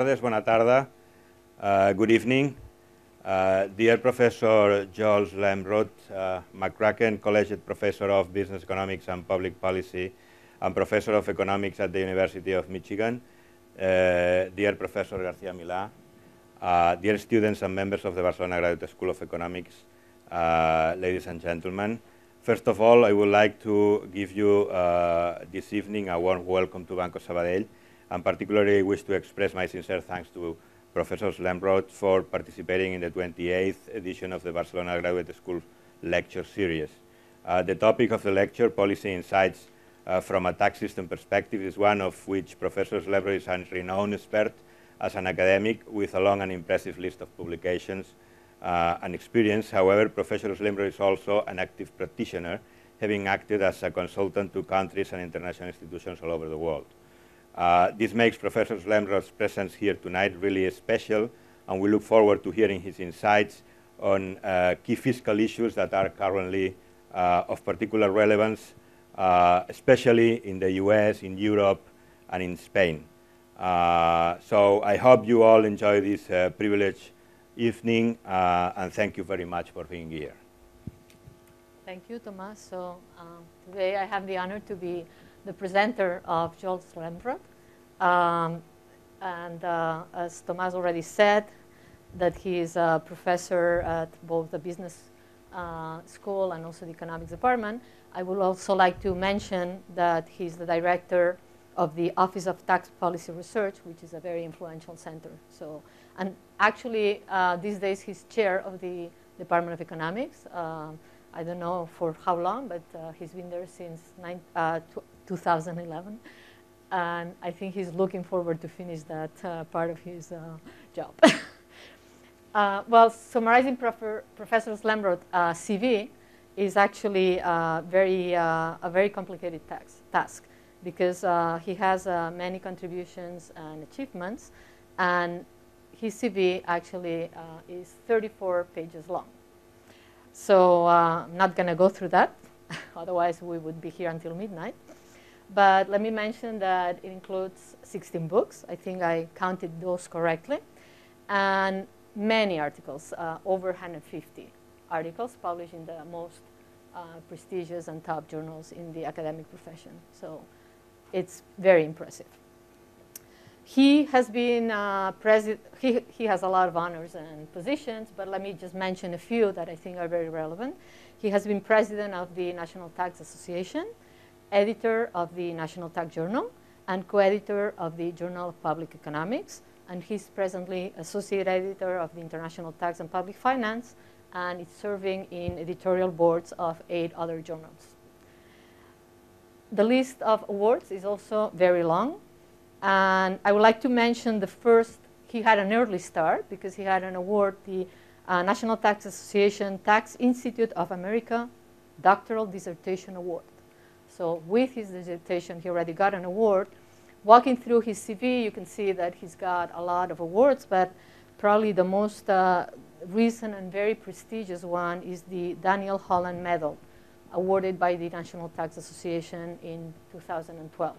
tardes, bona tarda, uh, good evening. Uh, dear Professor Jules Lemrod, uh, McCracken Collegiate Professor of Business Economics and Public Policy and Professor of Economics at the University of Michigan, uh, dear Professor Garcia Milà, uh, dear students and members of the Barcelona Graduate School of Economics, uh, ladies and gentlemen, First of all, I would like to give you uh, this evening a warm welcome to Banco Sabadell, and particularly wish to express my sincere thanks to Professor Slemrod for participating in the 28th edition of the Barcelona Graduate School Lecture Series. Uh, the topic of the lecture, Policy Insights uh, from a Tax System Perspective, is one of which Professor Slemrod is a renowned expert as an academic with a long and impressive list of publications uh, and experience. However, Professor Slemrod is also an active practitioner, having acted as a consultant to countries and international institutions all over the world. Uh, this makes Professor Slemrod's presence here tonight really special, and we look forward to hearing his insights on uh, key fiscal issues that are currently uh, of particular relevance, uh, especially in the US, in Europe, and in Spain. Uh, so I hope you all enjoy this privileged evening, and thank you very much for being here. Thank you, Thomas. So today I have the honor to be the presenter of Joel Slemrod. Um, and uh, as Thomas already said, that he is a professor at both the business uh, school and also the economics department. I would also like to mention that he's the director of the Office of Tax Policy Research, which is a very influential center. So and actually, uh, these days, he's chair of the Department of Economics. Uh, I don't know for how long, but uh, he's been there since nine, uh, 2011. And I think he's looking forward to finish that uh, part of his uh, job. well, summarizing Prof Professor Slemrod's CV is actually very, a very complicated tax, task because he has many contributions and achievements. And his CV actually uh, is 34 pages long. So uh, I'm not going to go through that. Otherwise, we would be here until midnight. But let me mention that it includes 16 books. I think I counted those correctly. And many articles, uh, over 150 articles published in the most uh, prestigious and top journals in the academic profession. So it's very impressive. He has been uh, president, he, he has a lot of honors and positions, but let me just mention a few that I think are very relevant. He has been president of the National Tax Association, editor of the National Tax Journal, and co-editor of the Journal of Public Economics, and he's presently associate editor of the International Tax and Public Finance, and is serving in editorial boards of eight other journals. The list of awards is also very long. And I would like to mention the first, he had an early start because he had an award, the uh, National Tax Association Tax Institute of America Doctoral Dissertation Award. So with his dissertation, he already got an award. Walking through his CV, you can see that he's got a lot of awards, but probably the most uh, recent and very prestigious one is the Daniel Holland Medal, awarded by the National Tax Association in 2012.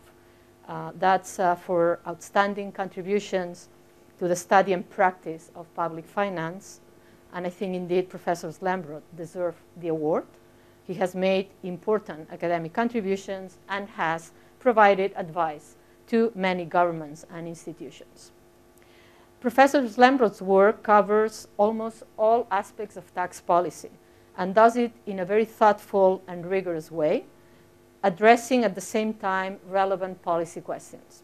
Uh, that's uh, for outstanding contributions to the study and practice of public finance. And I think indeed Professor Slemrod deserves the award. He has made important academic contributions and has provided advice to many governments and institutions. Professor Slemrod's work covers almost all aspects of tax policy and does it in a very thoughtful and rigorous way addressing at the same time relevant policy questions.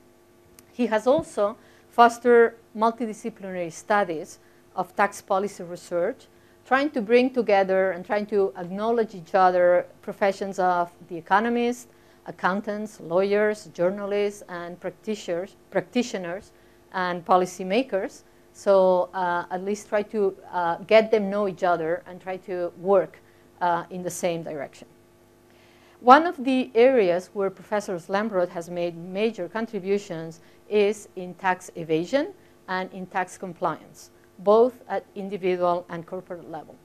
He has also fostered multidisciplinary studies of tax policy research, trying to bring together and trying to acknowledge each other professions of the economists, accountants, lawyers, journalists, and practitioners, practitioners and policymakers. So uh, at least try to uh, get them know each other and try to work uh, in the same direction. One of the areas where Professor Slemrod has made major contributions is in tax evasion and in tax compliance, both at individual and corporate level.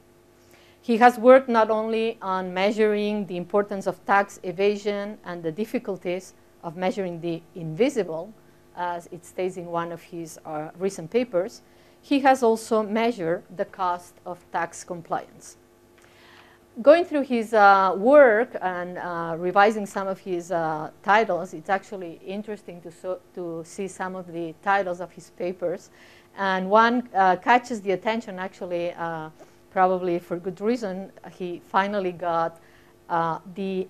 He has worked not only on measuring the importance of tax evasion and the difficulties of measuring the invisible, as it states in one of his uh, recent papers, he has also measured the cost of tax compliance. Going through his uh, work and uh, revising some of his uh, titles, it's actually interesting to, so, to see some of the titles of his papers. And one uh, catches the attention, actually, uh, probably for good reason. He finally got uh, the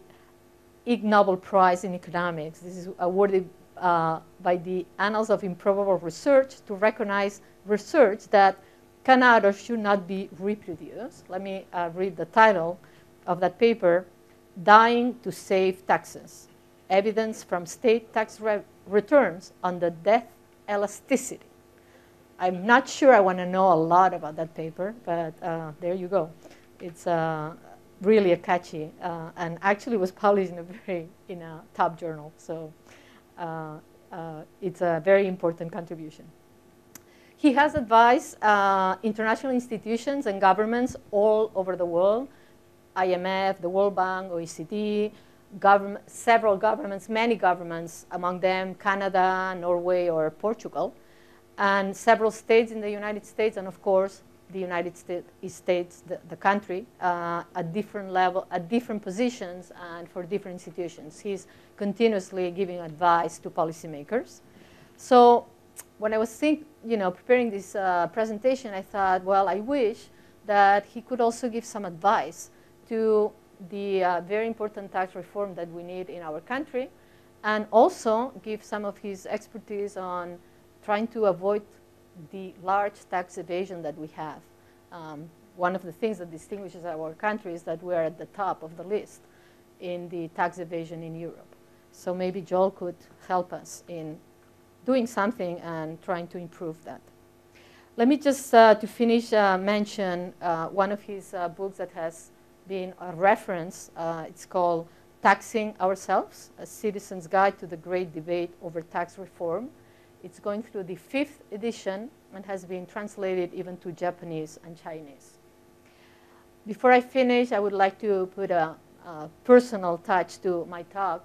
Ig Nobel Prize in Economics. This is awarded by the Annals of Improbable Research to recognize research that cannot or should not be reproduced. Let me uh, read the title of that paper, Dying to Save Taxes, Evidence from State Tax re Returns on the Death Elasticity. I'm not sure I want to know a lot about that paper, but uh, there you go. It's uh, really a catchy, uh, and actually was published in a very in a top journal. So uh, uh, it's a very important contribution. He has advised uh, international institutions and governments all over the world, IMF, the World Bank, OECD, government, several governments, many governments, among them Canada, Norway, or Portugal, and several states in the United States, and of course, the United States, the, the country, uh, at different level, at different positions, and for different institutions. He's continuously giving advice to policymakers. So when I was think, you know, preparing this uh, presentation, I thought, well, I wish that he could also give some advice to the uh, very important tax reform that we need in our country, and also give some of his expertise on trying to avoid the large tax evasion that we have. Um, one of the things that distinguishes our country is that we're at the top of the list in the tax evasion in Europe. So maybe Joel could help us in doing something and trying to improve that. Let me just, uh, to finish, uh, mention uh, one of his uh, books that has been a reference. Uh, it's called Taxing Ourselves, A Citizen's Guide to the Great Debate Over Tax Reform. It's going through the fifth edition and has been translated even to Japanese and Chinese. Before I finish, I would like to put a, a personal touch to my talk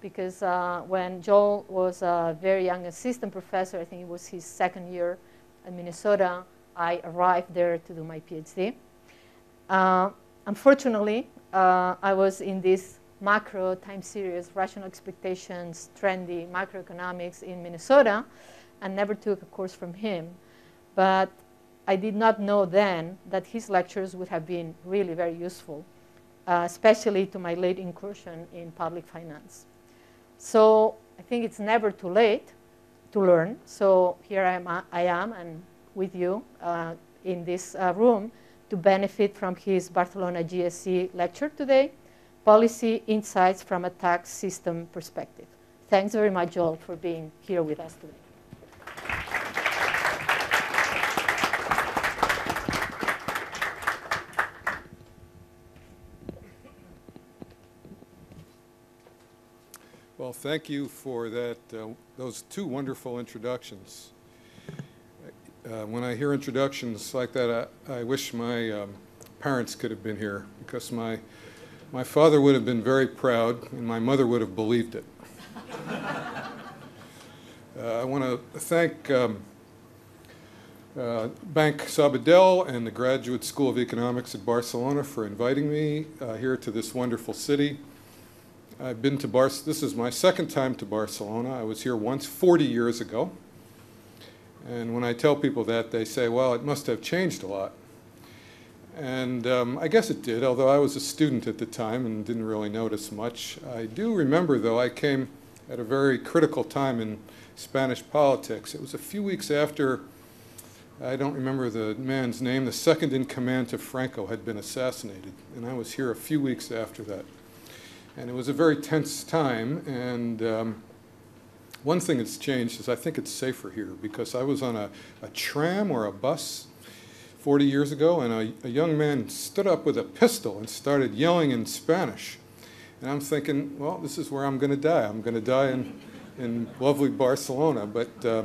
because uh, when Joel was a very young assistant professor, I think it was his second year at Minnesota, I arrived there to do my PhD. Uh, unfortunately, uh, I was in this macro time series, rational expectations, trendy macroeconomics in Minnesota, and never took a course from him. But I did not know then that his lectures would have been really very useful, uh, especially to my late incursion in public finance. So I think it's never too late to learn. So here I am, I am and with you uh, in this uh, room to benefit from his Barcelona GSE lecture today, Policy Insights from a Tax System Perspective. Thanks very much, Joel, for being here with us today. Well, thank you for that, uh, those two wonderful introductions. Uh, when I hear introductions like that, I, I wish my um, parents could have been here because my, my father would have been very proud and my mother would have believed it. uh, I want to thank um, uh, Banc Sabadell and the Graduate School of Economics at Barcelona for inviting me uh, here to this wonderful city. I've been to Bar. This is my second time to Barcelona. I was here once 40 years ago. And when I tell people that, they say, well, it must have changed a lot. And um, I guess it did, although I was a student at the time and didn't really notice much. I do remember, though, I came at a very critical time in Spanish politics. It was a few weeks after, I don't remember the man's name, the second in command to Franco had been assassinated. And I was here a few weeks after that. And it was a very tense time. And um, one thing that's changed is I think it's safer here because I was on a, a tram or a bus 40 years ago, and a, a, young man stood up with a pistol and started yelling in Spanish. And I'm thinking, well, this is where I'm going to die. I'm going to die in, in lovely Barcelona. But uh,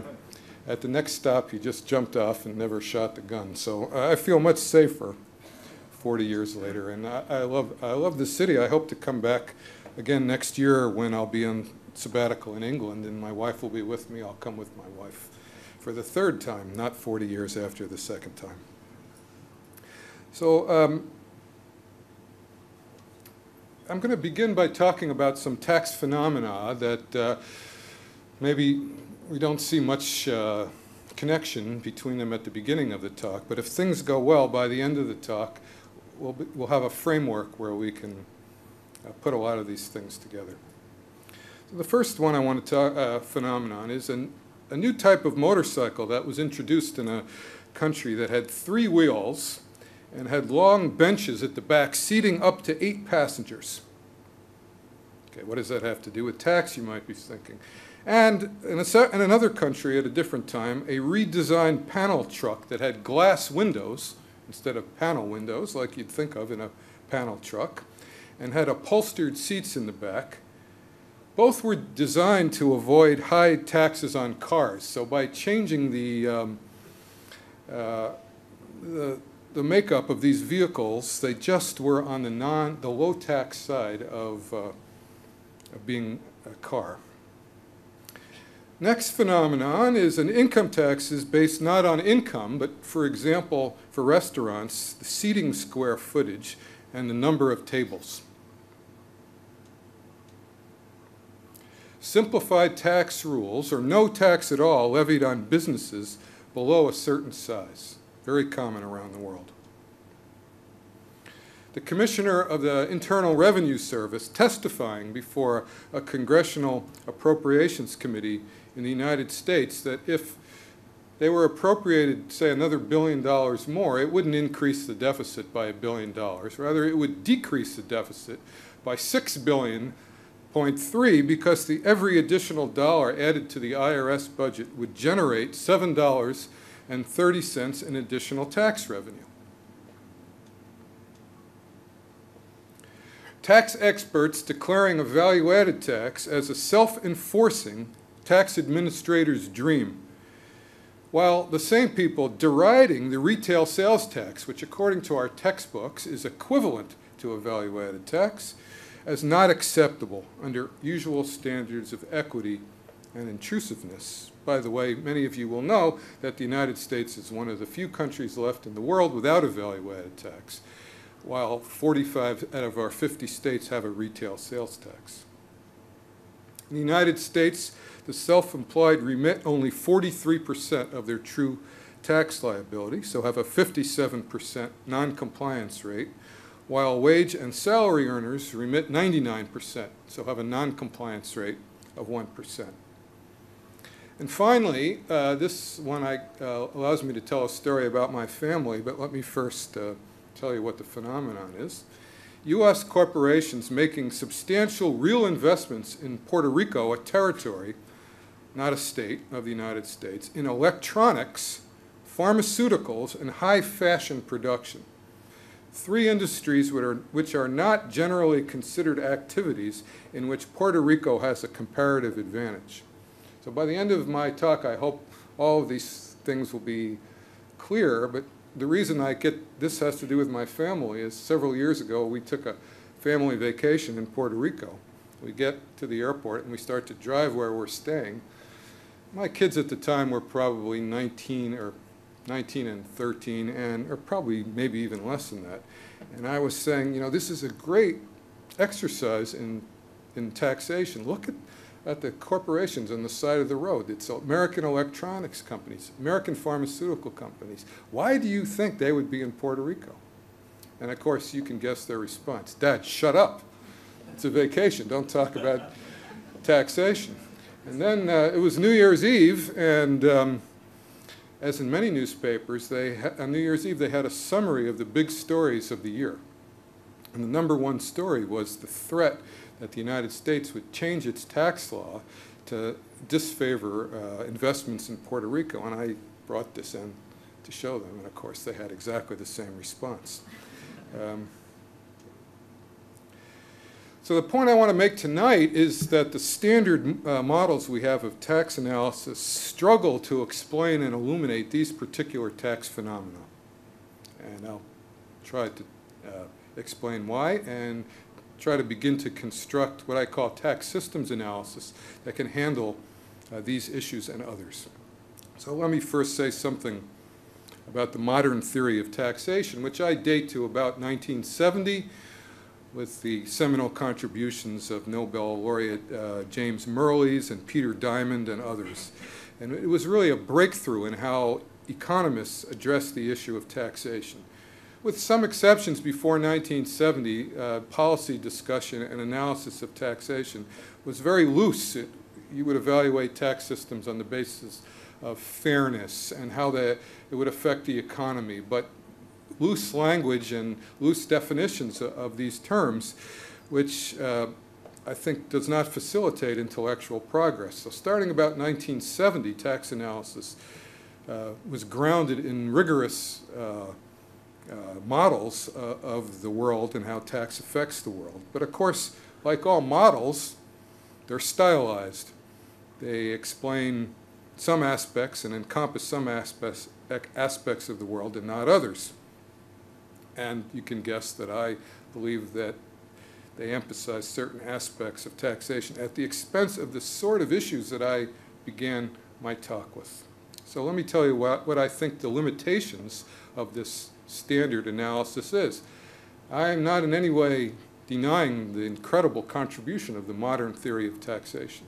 at the next stop, he just jumped off and never shot the gun. So I feel much safer. 40 years later. And I, I, love, I love the city. I hope to come back again next year when I'll be on sabbatical in England, and my wife will be with me. I'll come with my wife for the third time, not 40 years after the second time. So um, I'm going to begin by talking about some tax phenomena that uh, maybe we don't see much uh, connection between them at the beginning of the talk, but if things go well, by the end of the talk, we'll, be, we'll have a framework where we can uh, put a lot of these things together. So the first one I want to talk, uh, phenomenon is an, a new type of motorcycle that was introduced in a country that had three wheels and had long benches at the back seating up to eight passengers. Okay, what does that have to do with tax, you might be thinking? And in, a, in, another country at a different time, a redesigned panel truck that had glass windows instead of panel windows like you'd think of in a panel truck, and had upholstered seats in the back. Both were designed to avoid high taxes on cars. So by changing the, um, uh, the the makeup of these vehicles, they just were on the non, the low tax side of, uh, of being a car. Next phenomenon is an income tax is based not on income, but for example, for restaurants, the seating square footage and the number of tables. Simplified tax rules, or no tax at all, levied on businesses below a certain size very common around the world. The Commissioner of the Internal Revenue Service testifying before a Congressional Appropriations Committee in the United States that if they were appropriated, say, another billion dollars more, it wouldn't increase the deficit by a billion dollars. Rather, it would decrease the deficit by six billion point three because the every additional dollar added to the IRS budget would generate seven dollars and 30 cents in additional tax revenue. Tax experts declaring a value-added tax as a self-enforcing tax administrator's dream, while the same people deriding the retail sales tax, which according to our textbooks is equivalent to a value-added tax, as not acceptable under usual standards of equity and intrusiveness by the way, many of you will know that the United States is one of the few countries left in the world without a value-added tax, while 45 out of our 50 states have a retail sales tax. In the United States, the self-employed remit only 43% of their true tax liability, so have a 57% non-compliance rate, while wage and salary earners remit 99%, so have a non-compliance rate of 1%. And finally, uh, this one I, uh, allows me to tell a story about my family, but let me first uh, tell you what the phenomenon is. U.S. corporations making substantial real investments in Puerto Rico, a territory, not a state of the United States, in electronics, pharmaceuticals, and high fashion production. Three industries which are, which are not generally considered activities in which Puerto Rico has a comparative advantage. So by the end of my talk, I hope all of these things will be clear, but the reason I get this has to do with my family is several years ago we took a family vacation in Puerto Rico. We get to the airport and we start to drive where we're staying. My kids at the time were probably 19 or 19 and 13 and or probably maybe even less than that. And I was saying, you know, this is a great exercise in in taxation. Look at at the corporations on the side of the road. It's American electronics companies, American pharmaceutical companies. Why do you think they would be in Puerto Rico? And of course, you can guess their response. Dad, shut up. It's a vacation. Don't talk about taxation. And then uh, it was New Year's Eve, and um, as in many newspapers, they on New Year's Eve they had a summary of the big stories of the year. And the number one story was the threat that the United States would change its tax law to disfavor uh, investments in Puerto Rico. And I brought this in to show them, and of course they had exactly the same response. Um, so the point I want to make tonight is that the standard uh, models we have of tax analysis struggle to explain and illuminate these particular tax phenomena. And I'll try to uh, explain why and try to begin to construct what I call tax systems analysis that can handle uh, these issues and others. So let me first say something about the modern theory of taxation, which I date to about 1970 with the seminal contributions of Nobel laureate uh, James Mirrlees and Peter Diamond and others. And it was really a breakthrough in how economists address the issue of taxation. With some exceptions before 1970, uh, policy discussion and analysis of taxation was very loose. It, you would evaluate tax systems on the basis of fairness and how they, it would affect the economy. But loose language and loose definitions of these terms, which uh, I think does not facilitate intellectual progress. So starting about 1970, tax analysis uh, was grounded in rigorous uh, models uh, of the world and how tax affects the world. But of course, like all models, they're stylized. They explain some aspects and encompass some aspects, aspects of the world and not others. And you can guess that I believe that they emphasize certain aspects of taxation at the expense of the sort of issues that I began my talk with. So let me tell you what, what I think the limitations of this standard analysis is. I am not in any way denying the incredible contribution of the modern theory of taxation.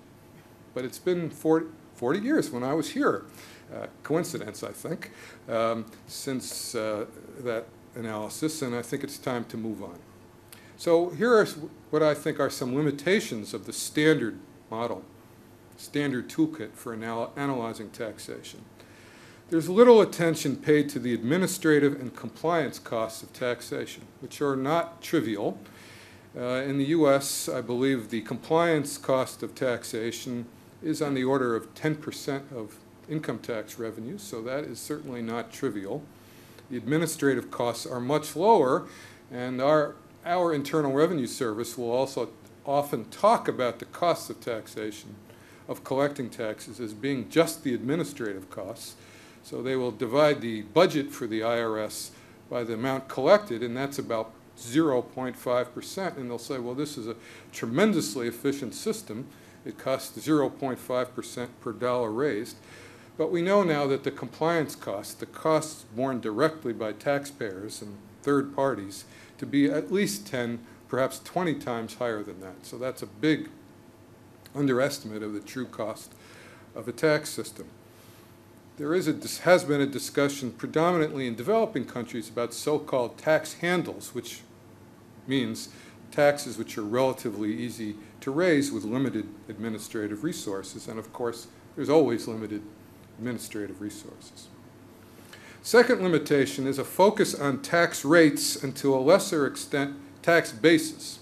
But it's been 40, 40 years when I was here, uh, coincidence, I think, um, since uh, that analysis, and I think it's time to move on. So here are what I think are some limitations of the standard model, standard toolkit for anal analyzing taxation. There's little attention paid to the administrative and compliance costs of taxation, which are not trivial. Uh, in the U.S., I believe the compliance cost of taxation is on the order of 10% of income tax revenues, so that is certainly not trivial. The administrative costs are much lower, and our, our Internal Revenue Service will also often talk about the costs of taxation, of collecting taxes, as being just the administrative costs. So they will divide the budget for the IRS by the amount collected, and that's about 0.5%. And they'll say, well, this is a tremendously efficient system. It costs 0.5% per dollar raised. But we know now that the compliance costs, the costs borne directly by taxpayers and third parties, to be at least 10, perhaps 20 times higher than that. So that's a big underestimate of the true cost of a tax system there is a, has been a discussion predominantly in developing countries about so-called tax handles, which means taxes which are relatively easy to raise with limited administrative resources. And of course, there's always limited administrative resources. Second limitation is a focus on tax rates and to a lesser extent tax bases,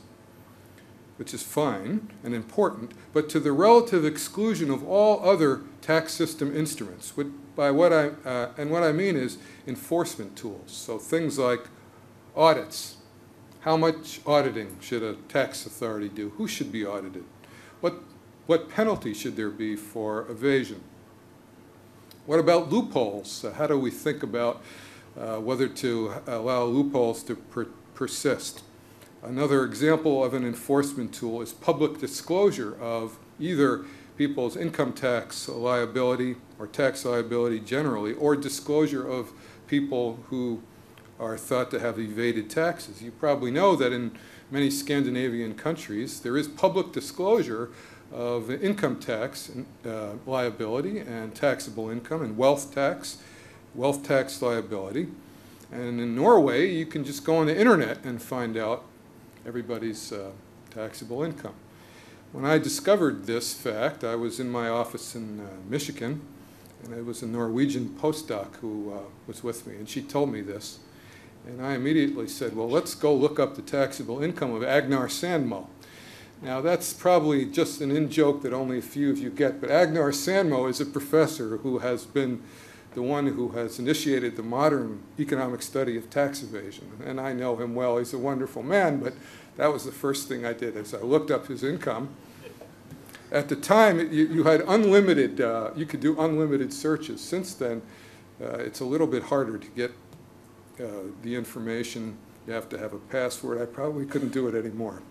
which is fine and important, but to the relative exclusion of all other tax system instruments, by what I, uh, and what I mean is enforcement tools. So things like audits. How much auditing should a tax authority do? Who should be audited? What, what penalty should there be for evasion? What about loopholes? Uh, how do we think about uh, whether to allow loopholes to per persist? Another example of an enforcement tool is public disclosure of either people's income tax liability or tax liability generally, or disclosure of people who are thought to have evaded taxes. You probably know that in many Scandinavian countries, there is public disclosure of income tax uh, liability and taxable income and wealth tax, wealth tax liability. And in Norway, you can just go on the internet and find out everybody's uh, taxable income. When I discovered this fact, I was in my office in uh, Michigan, and it was a Norwegian postdoc who uh, was with me, and she told me this. And I immediately said, well, let's go look up the taxable income of Agnar Sandmo. Now, that's probably just an in-joke that only a few of you get, but Agnar Sandmo is a professor who has been the one who has initiated the modern economic study of tax evasion. And I know him well. He's a wonderful man, but that was the first thing I did as I looked up his income. At the time, you, you had unlimited, uh, you could do unlimited searches. Since then, uh, it's a little bit harder to get uh, the information. You have to have a password. I probably couldn't do it anymore.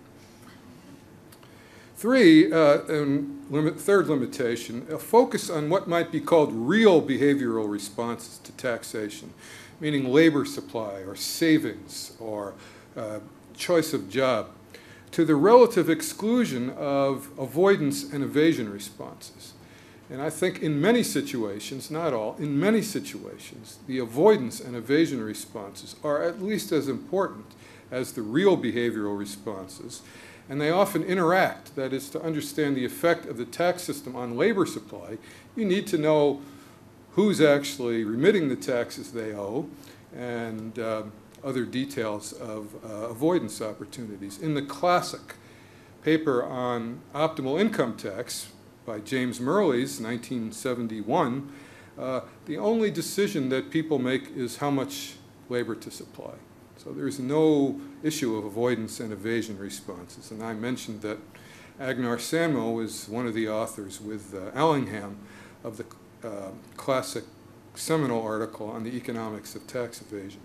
Three, uh, and limit, third limitation, a focus on what might be called real behavioral responses to taxation, meaning labor supply or savings or uh, choice of job, to the relative exclusion of avoidance and evasion responses. And I think in many situations, not all, in many situations, the avoidance and evasion responses are at least as important as the real behavioral responses and they often interact. That is, to understand the effect of the tax system on labor supply, you need to know who's actually remitting the taxes they owe and uh, other details of uh, avoidance opportunities. In the classic paper on optimal income tax by James Mirrlees, 1971, uh, the only decision that people make is how much labor to supply. So there's no issue of avoidance and evasion responses. And I mentioned that Agnar Sandmo was one of the authors with uh, Allingham of the uh, classic seminal article on the economics of tax evasion.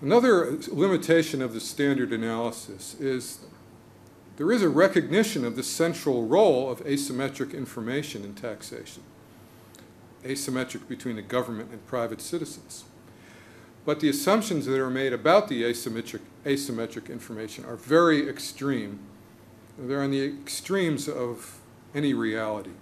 Another limitation of the standard analysis is there is a recognition of the central role of asymmetric information in taxation asymmetric between the government and private citizens. But the assumptions that are made about the asymmetric, asymmetric information are very extreme. They're on the extremes of any reality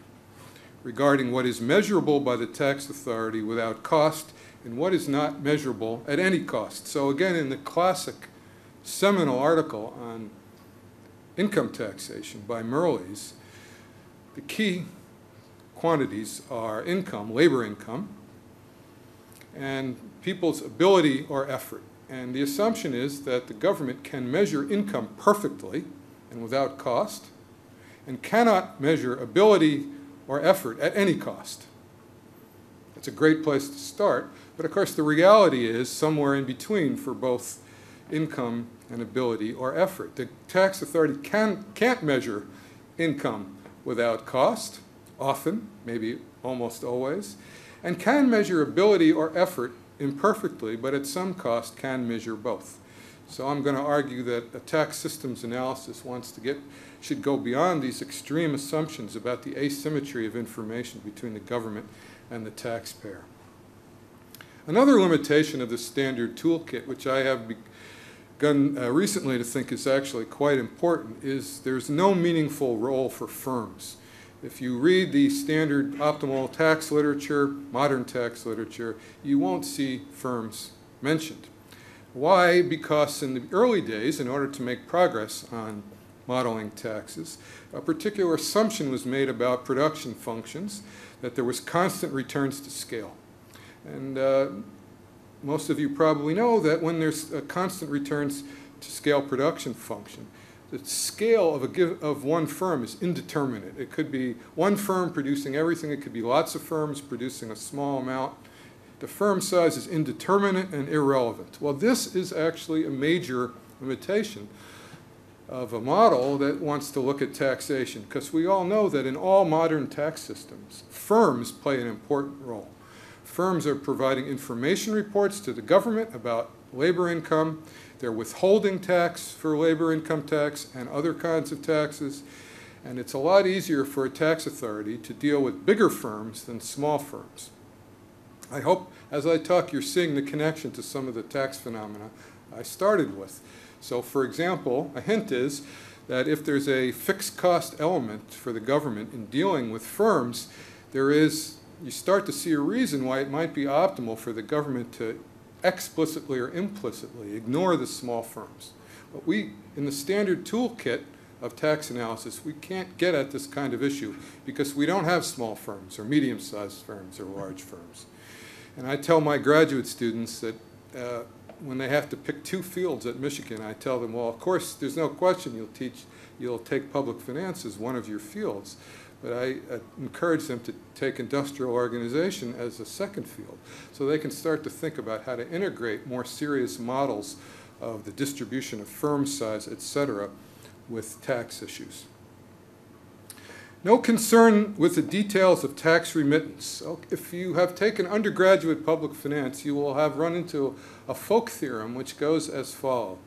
regarding what is measurable by the tax authority without cost and what is not measurable at any cost. So again, in the classic seminal article on income taxation by Mirrlees, the key quantities are income, labor income, and people's ability or effort. And the assumption is that the government can measure income perfectly and without cost, and cannot measure ability or effort at any cost. It's a great place to start, but of course the reality is somewhere in between for both income and ability or effort. The tax authority can, can't measure income without cost, often, maybe almost always, and can measure ability or effort imperfectly, but at some cost can measure both. So I'm going to argue that a tax systems analysis wants to get, should go beyond these extreme assumptions about the asymmetry of information between the government and the taxpayer. Another limitation of the standard toolkit, which I have begun uh, recently to think is actually quite important, is there's no meaningful role for firms. If you read the standard optimal tax literature, modern tax literature, you won't see firms mentioned. Why? Because in the early days, in order to make progress on modeling taxes, a particular assumption was made about production functions, that there was constant returns to scale. And uh, most of you probably know that when there's a constant returns to scale production function, the scale of, a give, of one firm is indeterminate. It could be one firm producing everything. It could be lots of firms producing a small amount. The firm size is indeterminate and irrelevant. Well, this is actually a major limitation of a model that wants to look at taxation because we all know that in all modern tax systems, firms play an important role. Firms are providing information reports to the government about labor income they're withholding tax for labor income tax and other kinds of taxes. And it's a lot easier for a tax authority to deal with bigger firms than small firms. I hope as I talk you're seeing the connection to some of the tax phenomena I started with. So for example, a hint is that if there's a fixed cost element for the government in dealing with firms, there is, you start to see a reason why it might be optimal for the government to explicitly or implicitly ignore the small firms. But we, in the standard toolkit of tax analysis, we can't get at this kind of issue because we don't have small firms or medium-sized firms or large firms. And I tell my graduate students that uh, when they have to pick two fields at Michigan, I tell them, well, of course, there's no question you'll teach, you'll take public finance as one of your fields. But I uh, encourage them to take industrial organization as a second field so they can start to think about how to integrate more serious models of the distribution of firm size, et cetera, with tax issues. No concern with the details of tax remittance. If you have taken undergraduate public finance, you will have run into a folk theorem which goes as follows.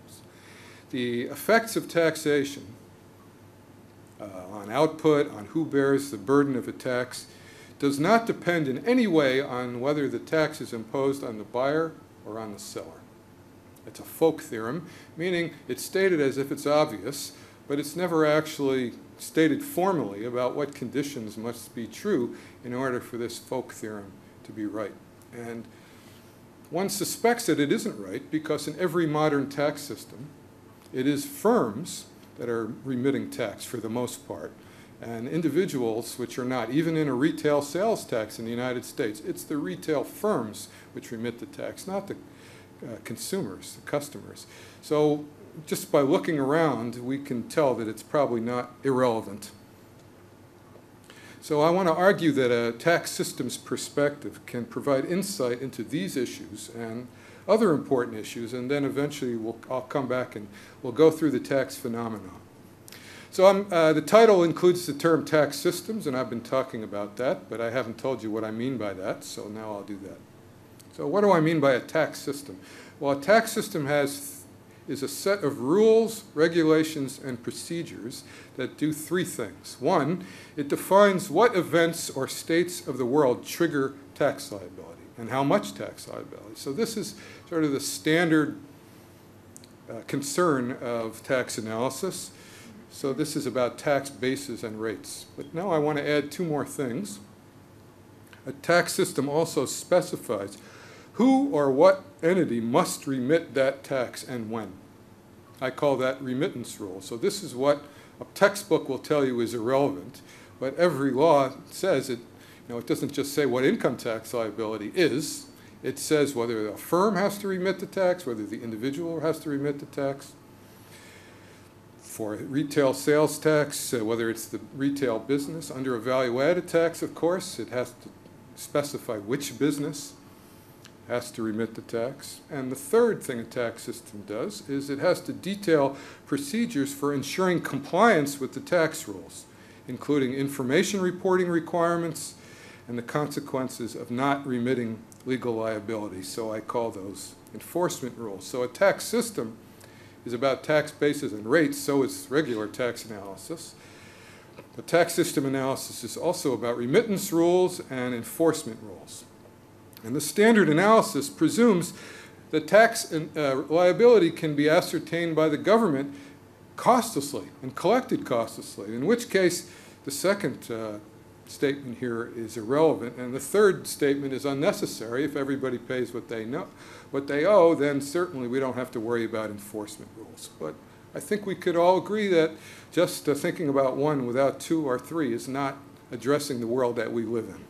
the effects of taxation Uh, on output, on who bears the burden of a tax, does not depend in any way on whether the tax is imposed on the buyer or on the seller. It's a folk theorem, meaning it's stated as if it's obvious, but it's never actually stated formally about what conditions must be true in order for this folk theorem to be right. And one suspects that it isn't right because in every modern tax system, it is firms that are remitting tax for the most part, and individuals which are not, even in a retail sales tax in the United States, it's the retail firms which remit the tax, not the uh, consumers, the customers. So just by looking around, we can tell that it's probably not irrelevant. So I want to argue that a tax systems perspective can provide insight into these issues and other important issues, and then eventually we'll, I'll come back and we'll go through the tax phenomenon. So uh, the title includes the term tax systems, and I've been talking about that, but I haven't told you what I mean by that, so now I'll do that. So what do I mean by a tax system? Well, a tax system has is a set of rules, regulations, and procedures that do three things. One, it defines what events or states of the world trigger tax liability and how much tax liability. So this is sort of the standard uh, concern of tax analysis. So this is about tax bases and rates. But now I want to add two more things. A tax system also specifies who or what entity must remit that tax and when. I call that remittance rule. So this is what a textbook will tell you is irrelevant, but every law says it, know, it doesn't just say what income tax liability is, it says whether a firm has to remit the tax, whether the individual has to remit the tax. For retail sales tax, uh, whether it's the retail business, under a value-added tax, of course, it has to specify which business has to remit the tax. And the third thing a tax system does is it has to detail procedures for ensuring compliance with the tax rules, including information reporting requirements and the consequences of not remitting legal liability. So I call those enforcement rules. So a tax system is about tax bases and rates, so is regular tax analysis. The tax system analysis is also about remittance rules and enforcement rules. And the standard analysis presumes that tax uh, liability can be ascertained by the government costlessly and collected costlessly, in which case the second uh, statement here is irrelevant, and the third statement is unnecessary. If everybody pays what they know, what they owe, then certainly we don't have to worry about enforcement rules. But I think we could all agree that just uh, thinking about one without two or three is not addressing the world that we live in.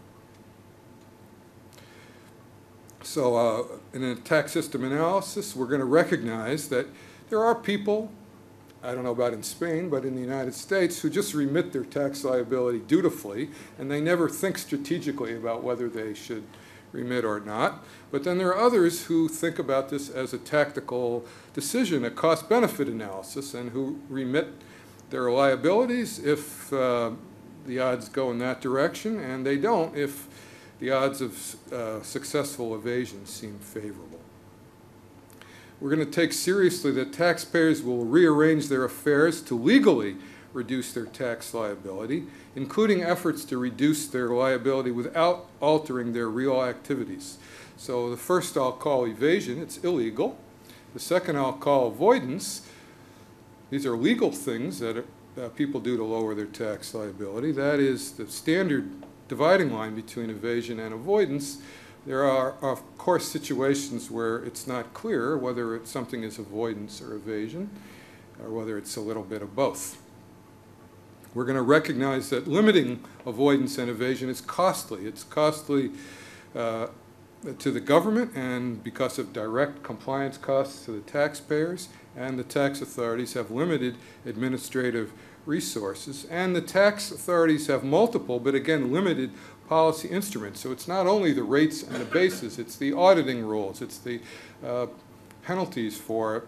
So uh, in a tax system analysis, we're going to recognize that there are people, I don't know about in Spain, but in the United States, who just remit their tax liability dutifully, and they never think strategically about whether they should remit or not. But then there are others who think about this as a tactical decision, a cost-benefit analysis, and who remit their liabilities if uh, the odds go in that direction, and they don't if the odds of uh, successful evasion seem favorable. We're going to take seriously that taxpayers will rearrange their affairs to legally reduce their tax liability, including efforts to reduce their liability without altering their real activities. So the first I'll call evasion, it's illegal. The second I'll call avoidance. These are legal things that uh, people do to lower their tax liability. That is the standard dividing line between evasion and avoidance, there are, of course, situations where it's not clear whether it's something is avoidance or evasion, or whether it's a little bit of both. We're going to recognize that limiting avoidance and evasion is costly. It's costly uh, to the government and because of direct compliance costs to the taxpayers, and the tax authorities have limited administrative resources. And the tax authorities have multiple, but again, limited policy instruments. So it's not only the rates and the bases, it's the auditing rules, it's the uh, penalties for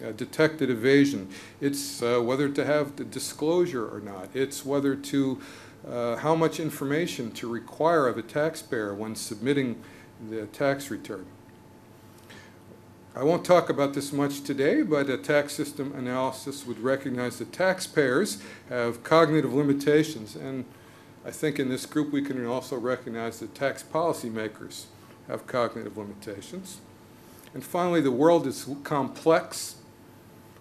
uh, detected evasion, it's uh, whether to have the disclosure or not, it's whether to, uh, how much information to require of a taxpayer when submitting the tax return. I won't talk about this much today, but a tax system analysis would recognize that taxpayers have cognitive limitations. And I think in this group we can also recognize that tax policymakers have cognitive limitations. And finally, the world is complex,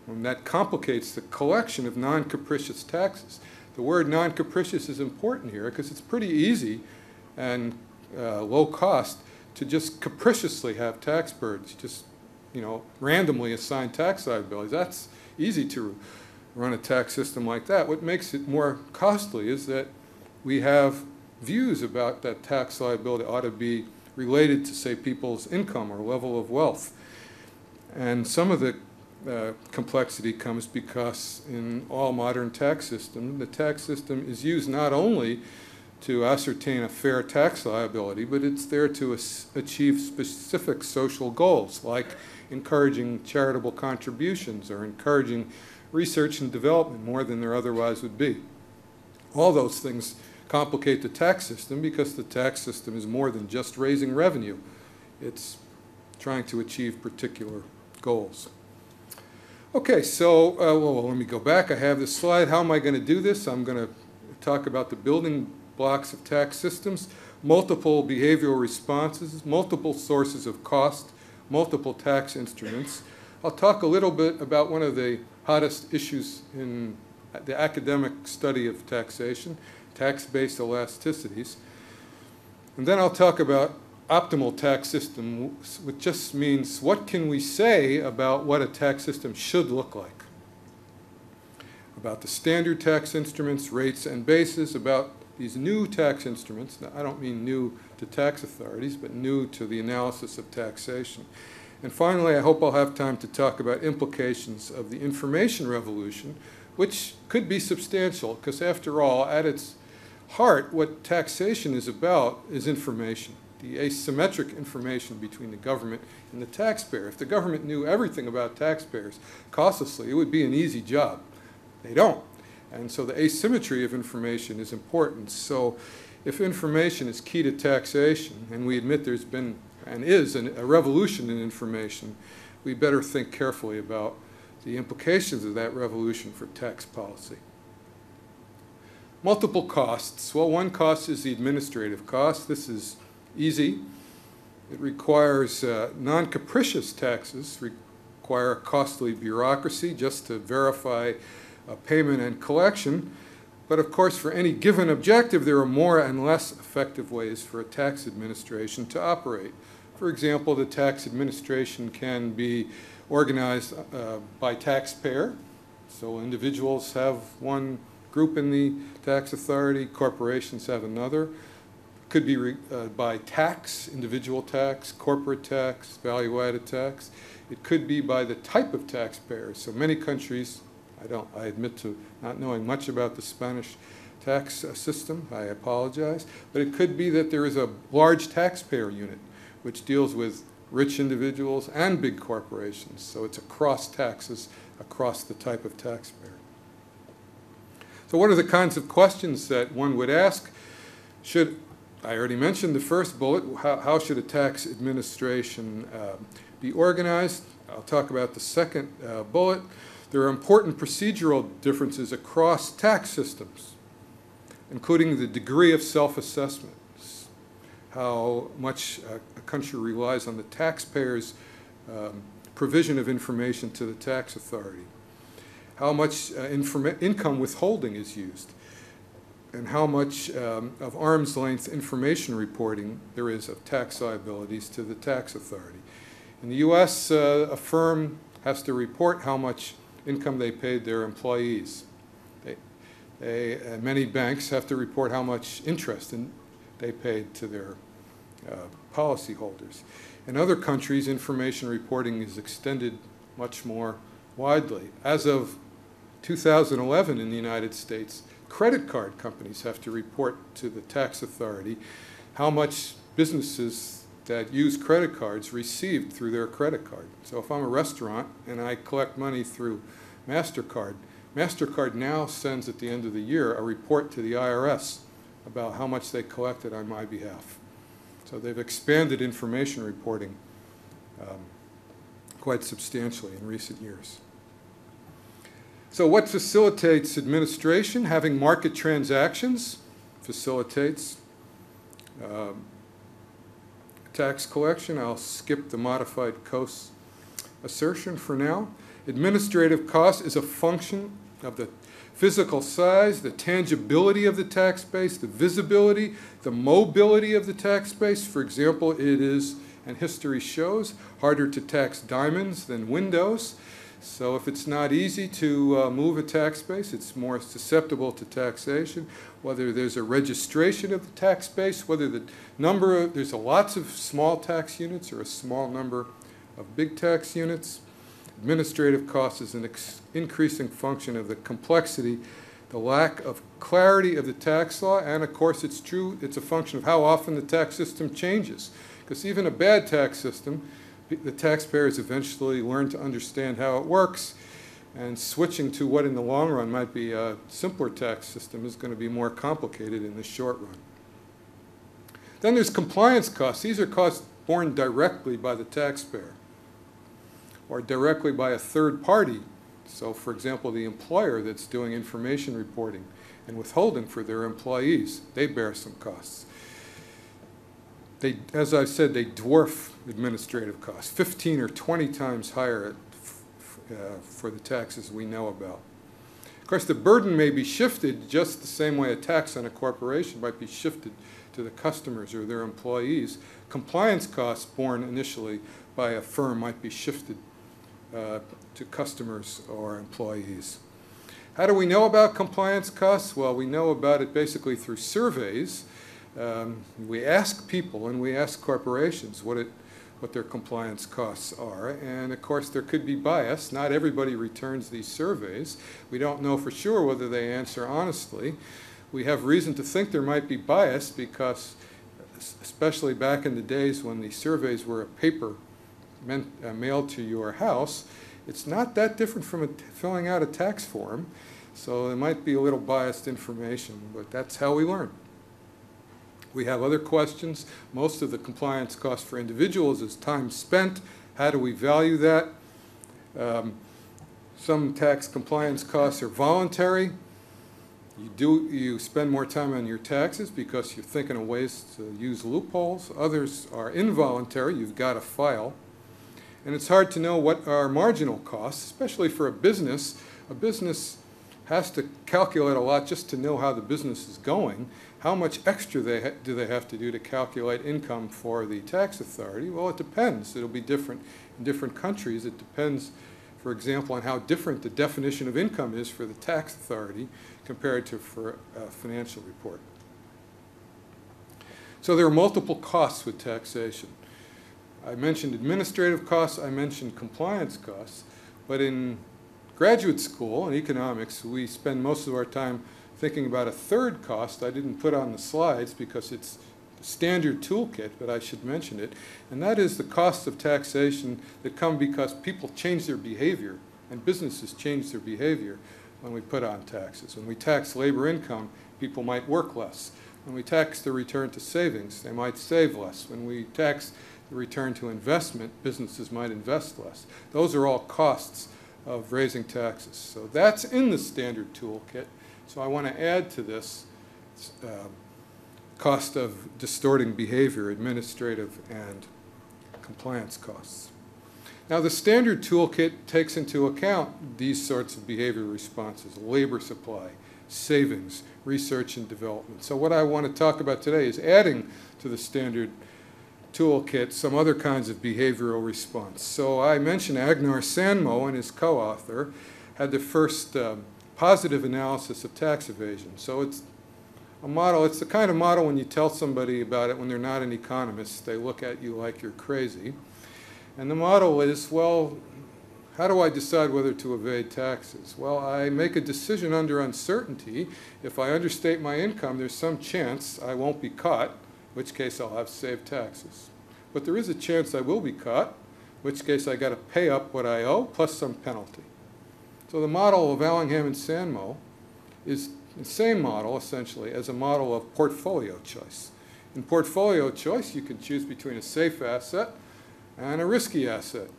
and that complicates the collection of non-capricious taxes. The word non-capricious is important here because it's pretty easy and uh, low cost to just capriciously have tax burdens, just you know, randomly assign tax liabilities. That's easy to run a tax system like that. What makes it more costly is that we have views about that tax liability ought to be related to, say, people's income or level of wealth. And some of the uh, complexity comes because in all modern tax systems, the tax system is used not only to ascertain a fair tax liability, but it's there to achieve specific social goals, like encouraging charitable contributions or encouraging research and development more than there otherwise would be. All those things complicate the tax system because the tax system is more than just raising revenue. It's trying to achieve particular goals. Okay, so uh, well, let me go back. I have this slide. How am I going to do this? I'm going to talk about the building blocks of tax systems, multiple behavioral responses, multiple sources of cost, multiple tax instruments. I'll talk a little bit about one of the hottest issues in the academic study of taxation, tax-based elasticities. And then I'll talk about optimal tax system, which just means what can we say about what a tax system should look like. About the standard tax instruments, rates, and bases, about these new tax instruments, now I don't mean new to tax authorities, but new to the analysis of taxation. And finally, I hope I'll have time to talk about implications of the information revolution, which could be substantial, because after all, at its heart, what taxation is about is information, the asymmetric information between the government and the taxpayer. If the government knew everything about taxpayers costlessly, it would be an easy job. They don't. And so the asymmetry of information is important. So if information is key to taxation, and we admit there's been and is an, a revolution in information, we better think carefully about the implications of that revolution for tax policy. Multiple costs. Well, one cost is the administrative cost. This is easy. It requires uh, non-capricious taxes, require a costly bureaucracy just to verify uh, payment and collection. But of course, for any given objective, there are more and less effective ways for a tax administration to operate. For example, the tax administration can be organized uh, by taxpayer. So individuals have one group in the tax authority, corporations have another. Could be uh, by tax, individual tax, corporate tax, value-added tax. It could be by the type of taxpayer. So many countries I don't, I admit to not knowing much about the Spanish tax uh, system. I apologize. But it could be that there is a large taxpayer unit which deals with rich individuals and big corporations. So it's across taxes, across the type of taxpayer. So what are the kinds of questions that one would ask? Should, I already mentioned the first bullet, how, how should a tax administration uh, be organized? I'll talk about the second uh, bullet. There are important procedural differences across tax systems, including the degree of self-assessment, how much a country relies on the taxpayer's um, provision of information to the tax authority, how much uh, income withholding is used, and how much um, of arm's length information reporting there is of tax liabilities to the tax authority. In the U.S., uh, a firm has to report how much income they paid their employees. They, they, many banks have to report how much interest in, they paid to their uh, policyholders. In other countries, information reporting is extended much more widely. As of 2011 in the United States, credit card companies have to report to the tax authority how much businesses that use credit cards received through their credit card. So if I'm a restaurant and I collect money through MasterCard, MasterCard now sends at the end of the year a report to the IRS about how much they collected on my behalf. So they've expanded information reporting um, quite substantially in recent years. So what facilitates administration? Having market transactions facilitates um, tax collection. I'll skip the modified cost assertion for now. Administrative cost is a function of the physical size, the tangibility of the tax base, the visibility, the mobility of the tax base. For example, it is, and history shows, harder to tax diamonds than windows. So if it's not easy to uh, move a tax base, it's more susceptible to taxation. Whether there's a registration of the tax base, whether the number of, there's a lots of small tax units or a small number of big tax units. Administrative cost is an increasing function of the complexity, the lack of clarity of the tax law, and of course it's true, it's a function of how often the tax system changes. Because even a bad tax system the taxpayers eventually learn to understand how it works, and switching to what in the long run might be a simpler tax system is going to be more complicated in the short run. Then there's compliance costs. These are costs borne directly by the taxpayer or directly by a third party. So, for example, the employer that's doing information reporting and withholding for their employees, they bear some costs they, as I said, they dwarf administrative costs, 15 or 20 times higher at, uh, for the taxes we know about. Of course, the burden may be shifted just the same way a tax on a corporation might be shifted to the customers or their employees. Compliance costs borne initially by a firm might be shifted uh, to customers or employees. How do we know about compliance costs? Well, we know about it basically through surveys um, we ask people and we ask corporations what it what their compliance costs are. And of course, there could be bias. Not everybody returns these surveys. We don't know for sure whether they answer honestly. We have reason to think there might be bias because, especially back in the days when the surveys were a paper meant, uh, mailed to your house, it's not that different from filling out a tax form. So there might be a little biased information, but that's how we learn. We have other questions. Most of the compliance cost for individuals is time spent. How do we value that? Um, some tax compliance costs are voluntary. You do you spend more time on your taxes because you're thinking of ways to use loopholes. Others are involuntary. You've got to file. And it's hard to know what are marginal costs, especially for a business. A business has to calculate a lot just to know how the business is going. How much extra they do they have to do to calculate income for the tax authority? Well, it depends. It'll be different in different countries. It depends, for example, on how different the definition of income is for the tax authority compared to for a financial report. So there are multiple costs with taxation. I mentioned administrative costs, I mentioned compliance costs, but in graduate school in economics, we spend most of our time thinking about a third cost I didn't put on the slides because it's standard toolkit, but I should mention it, and that is the costs of taxation that come because people change their behavior and businesses change their behavior when we put on taxes. When we tax labor income, people might work less. When we tax the return to savings, they might save less. When we tax the return to investment, businesses might invest less. Those are all costs of raising taxes. So that's in the standard toolkit. So I want to add to this uh, cost of distorting behavior, administrative and compliance costs. Now the standard toolkit takes into account these sorts of behavior responses, labor supply, savings, research and development. So what I want to talk about today is adding to the standard toolkit some other kinds of behavioral response. So I mentioned Agnar Sandmo and his co-author had the first um, positive analysis of tax evasion. So it's a model, it's the kind of model when you tell somebody about it when they're not an economist, they look at you like you're crazy. And the model is, well, how do I decide whether to evade taxes? Well, I make a decision under uncertainty. If I understate my income, there's some chance I won't be caught, in which case I'll have saved taxes. But there is a chance I will be caught, in which case I got to pay up what I owe plus some penalty. So the model of Allingham and Sandmo is the same model, essentially, as a model of portfolio choice. In portfolio choice, you can choose between a safe asset and a risky asset.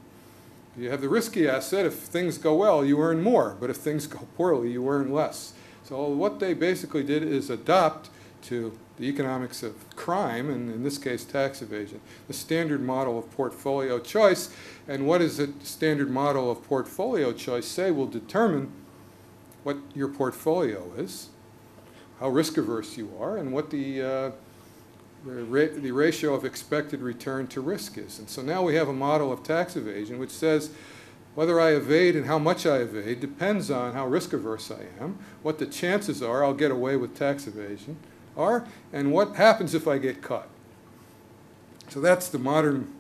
You have the risky asset. If things go well, you earn more. But if things go poorly, you earn less. So what they basically did is adopt to the economics of crime, and in this case tax evasion, the standard model of portfolio choice. And what does the standard model of portfolio choice say will determine what your portfolio is, how risk averse you are, and what the, uh, the, ra the ratio of expected return to risk is. And so now we have a model of tax evasion which says whether I evade and how much I evade depends on how risk averse I am, what the chances are I'll get away with tax evasion, are, and what happens if I get caught. So that's the modern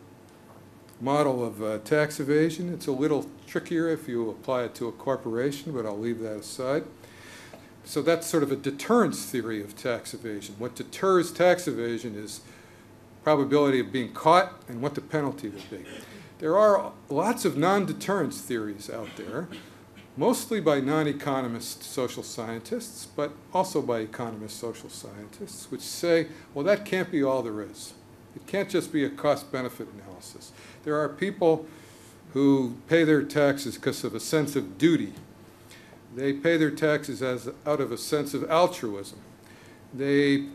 model of uh, tax evasion. It's a little trickier if you apply it to a corporation, but I'll leave that aside. So that's sort of a deterrence theory of tax evasion. What deters tax evasion is probability of being caught and what the penalty would be. There are lots of non-deterrence theories out there mostly by non-economist social scientists, but also by economist social scientists, which say, well, that can't be all there is. It can't just be a cost-benefit analysis. There are people who pay their taxes because of a sense of duty. They pay their taxes as out of a sense of altruism. They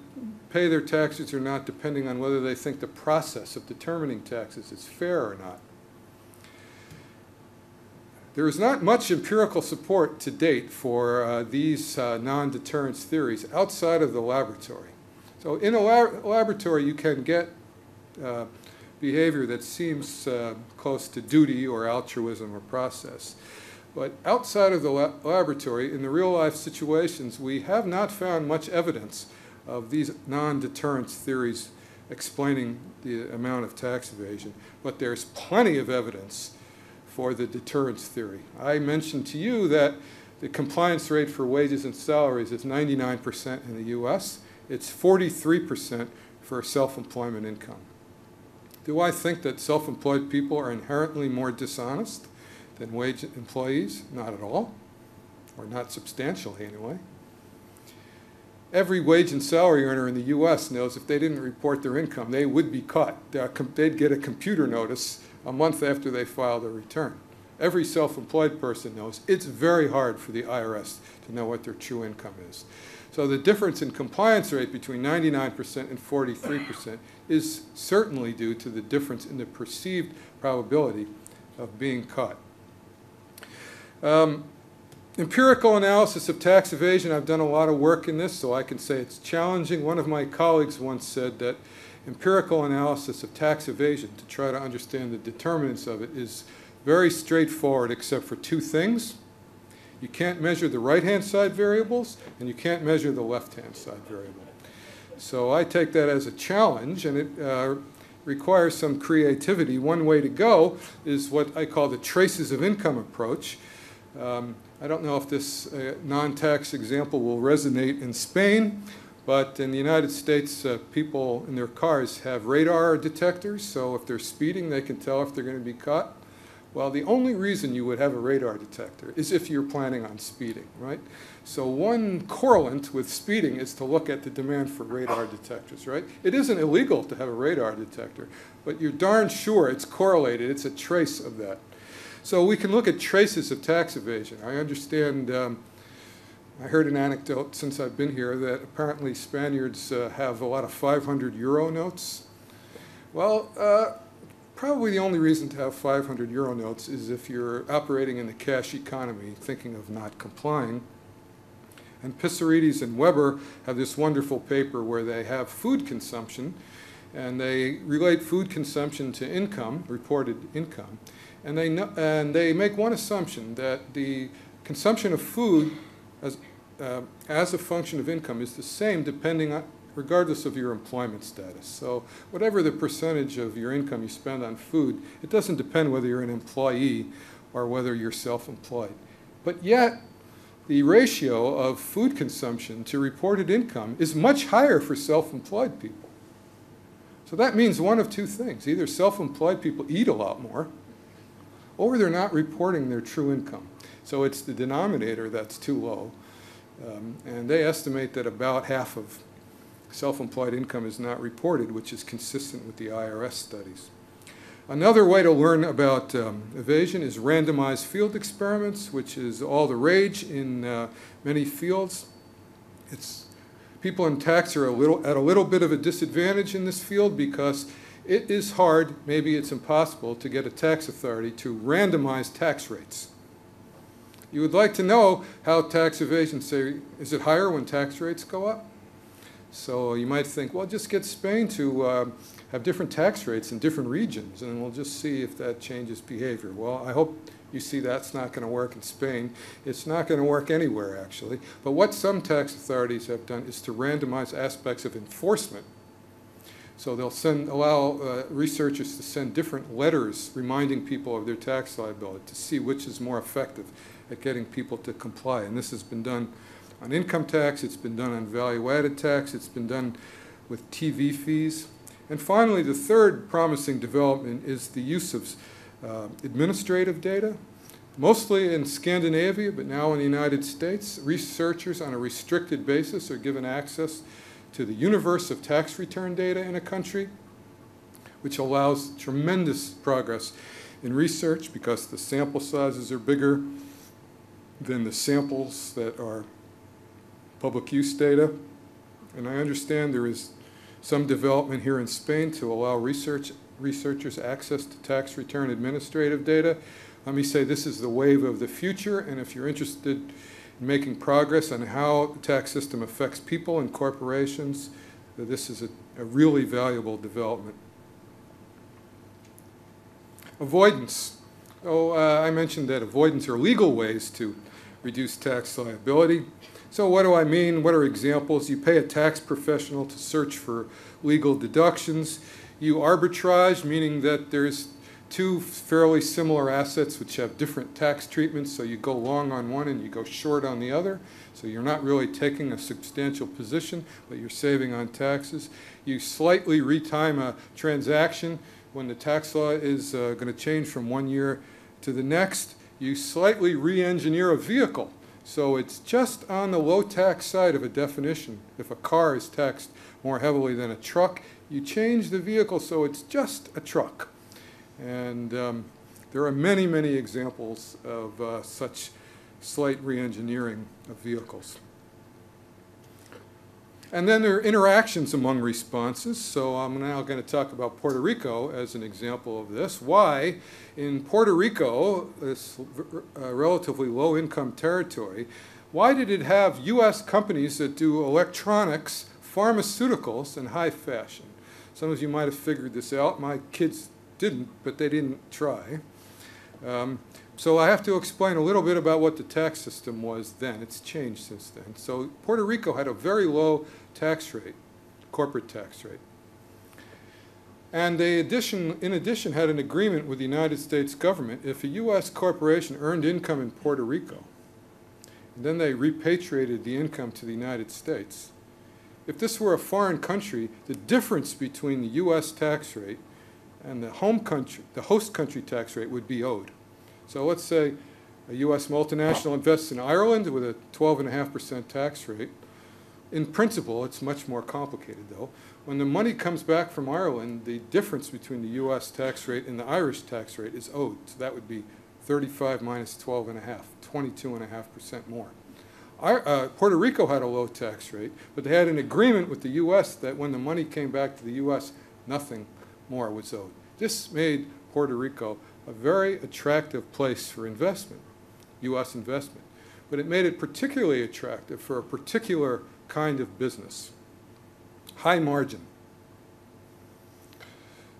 pay their taxes or not depending on whether they think the process of determining taxes is fair or not. There is not much empirical support to date for uh, these uh, non-deterrence theories outside of the laboratory. So in a lab laboratory, you can get uh, behavior that seems uh, close to duty or altruism or process. But outside of the la laboratory, in the real life situations, we have not found much evidence of these non-deterrence theories explaining the amount of tax evasion. But there's plenty of evidence for the deterrence theory. I mentioned to you that the compliance rate for wages and salaries is 99% in the US. It's 43% for self-employment income. Do I think that self-employed people are inherently more dishonest than wage employees? Not at all, or not substantially anyway. Every wage and salary earner in the U.S. knows if they didn't report their income, they would be caught. They'd get a computer notice a month after they file their return. Every self-employed person knows it's very hard for the IRS to know what their true income is. So the difference in compliance rate between 99% and 43% is certainly due to the difference in the perceived probability of being caught. Um, empirical analysis of tax evasion, I've done a lot of work in this, so I can say it's challenging. One of my colleagues once said that empirical analysis of tax evasion to try to understand the determinants of it is very straightforward except for two things. You can't measure the right-hand side variables, and you can't measure the left-hand side variable. So I take that as a challenge, and it uh, requires some creativity. One way to go is what I call the traces of income approach. Um, I don't know if this uh, non-tax example will resonate in Spain, but in the United States, uh, people in their cars have radar detectors, so if they're speeding, they can tell if they're going to be caught. Well, the only reason you would have a radar detector is if you're planning on speeding, right? So one correlate with speeding is to look at the demand for radar detectors, right? It isn't illegal to have a radar detector, but you're darn sure it's correlated. It's a trace of that. So we can look at traces of tax evasion. I understand um, I heard an anecdote since I've been here that apparently Spaniards uh, have a lot of 500 euro notes. Well, uh, probably the only reason to have 500 euro notes is if you're operating in the cash economy, thinking of not complying. And Pissarides and Weber have this wonderful paper where they have food consumption, and they relate food consumption to income, reported income, and they, know, and they make one assumption that the consumption of food as, uh, as a function of income is the same depending on, regardless of your employment status. So whatever the percentage of your income you spend on food, it doesn't depend whether you're an employee or whether you're self-employed. But yet, the ratio of food consumption to reported income is much higher for self-employed people. So that means one of two things. Either self-employed people eat a lot more, or they're not reporting their true income. So it's the denominator that's too low. Um, and they estimate that about half of self-employed income is not reported, which is consistent with the IRS studies. Another way to learn about um, evasion is randomized field experiments, which is all the rage in uh, many fields. It's, people in tax are a little, at a little bit of a disadvantage in this field because it is hard, maybe it's impossible, to get a tax authority to randomize tax rates. You would like to know how tax evasion, say, is it higher when tax rates go up? So you might think, well, just get Spain to uh, have different tax rates in different regions, and we'll just see if that changes behavior. Well, I hope you see that's not going to work in Spain. It's not going to work anywhere, actually. But what some tax authorities have done is to randomize aspects of enforcement. So they'll send, allow uh, researchers to send different letters reminding people of their tax liability to see which is more effective at getting people to comply. And this has been done on income tax, it's been done on value-added tax, it's been done with TV fees. And finally, the third promising development is the use of uh, administrative data, mostly in Scandinavia, but now in the United States. Researchers on a restricted basis are given access to the universe of tax return data in a country, which allows tremendous progress in research because the sample sizes are bigger than the samples that are public use data. And I understand there is some development here in Spain to allow research, researchers access to tax return administrative data. Let me say this is the wave of the future, and if you're interested in making progress on how the tax system affects people and corporations, this is a, a really valuable development. Avoidance. Oh, uh, I mentioned that avoidance are legal ways to reduce tax liability. So what do I mean? What are examples? You pay a tax professional to search for legal deductions. You arbitrage, meaning that there's two fairly similar assets which have different tax treatments, so you go long on one and you go short on the other. So you're not really taking a substantial position, but you're saving on taxes. You slightly retime a transaction when the tax law is uh, going to change from one year to the next. You slightly re-engineer a vehicle so it's just on the low tax side of a definition. If a car is taxed more heavily than a truck, you change the vehicle so it's just a truck. And um, there are many, many examples of uh, such slight re-engineering of vehicles. And then there are interactions among responses. So I'm now going to talk about Puerto Rico as an example of this. Why, in Puerto Rico, this uh, relatively low income territory, why did it have US companies that do electronics, pharmaceuticals, and high fashion? Some of you might have figured this out. My kids didn't, but they didn't try. Um, so I have to explain a little bit about what the tax system was then. It's changed since then. So Puerto Rico had a very low tax rate, corporate tax rate. And they addition, in addition had an agreement with the United States government if a U.S. corporation earned income in Puerto Rico, and then they repatriated the income to the United States. If this were a foreign country, the difference between the U.S. tax rate and the home country, the host country tax rate would be owed. So let's say a U.S. multinational invests in Ireland with a 12.5% tax rate. In principle, it's much more complicated, though. When the money comes back from Ireland, the difference between the U.S. tax rate and the Irish tax rate is owed. So that would be 35 minus 12.5, 22.5% more. Our, uh, Puerto Rico had a low tax rate, but they had an agreement with the U.S. that when the money came back to the U.S., nothing more was owed. This made Puerto Rico a very attractive place for investment, U.S. investment. But it made it particularly attractive for a particular kind of business, high margin.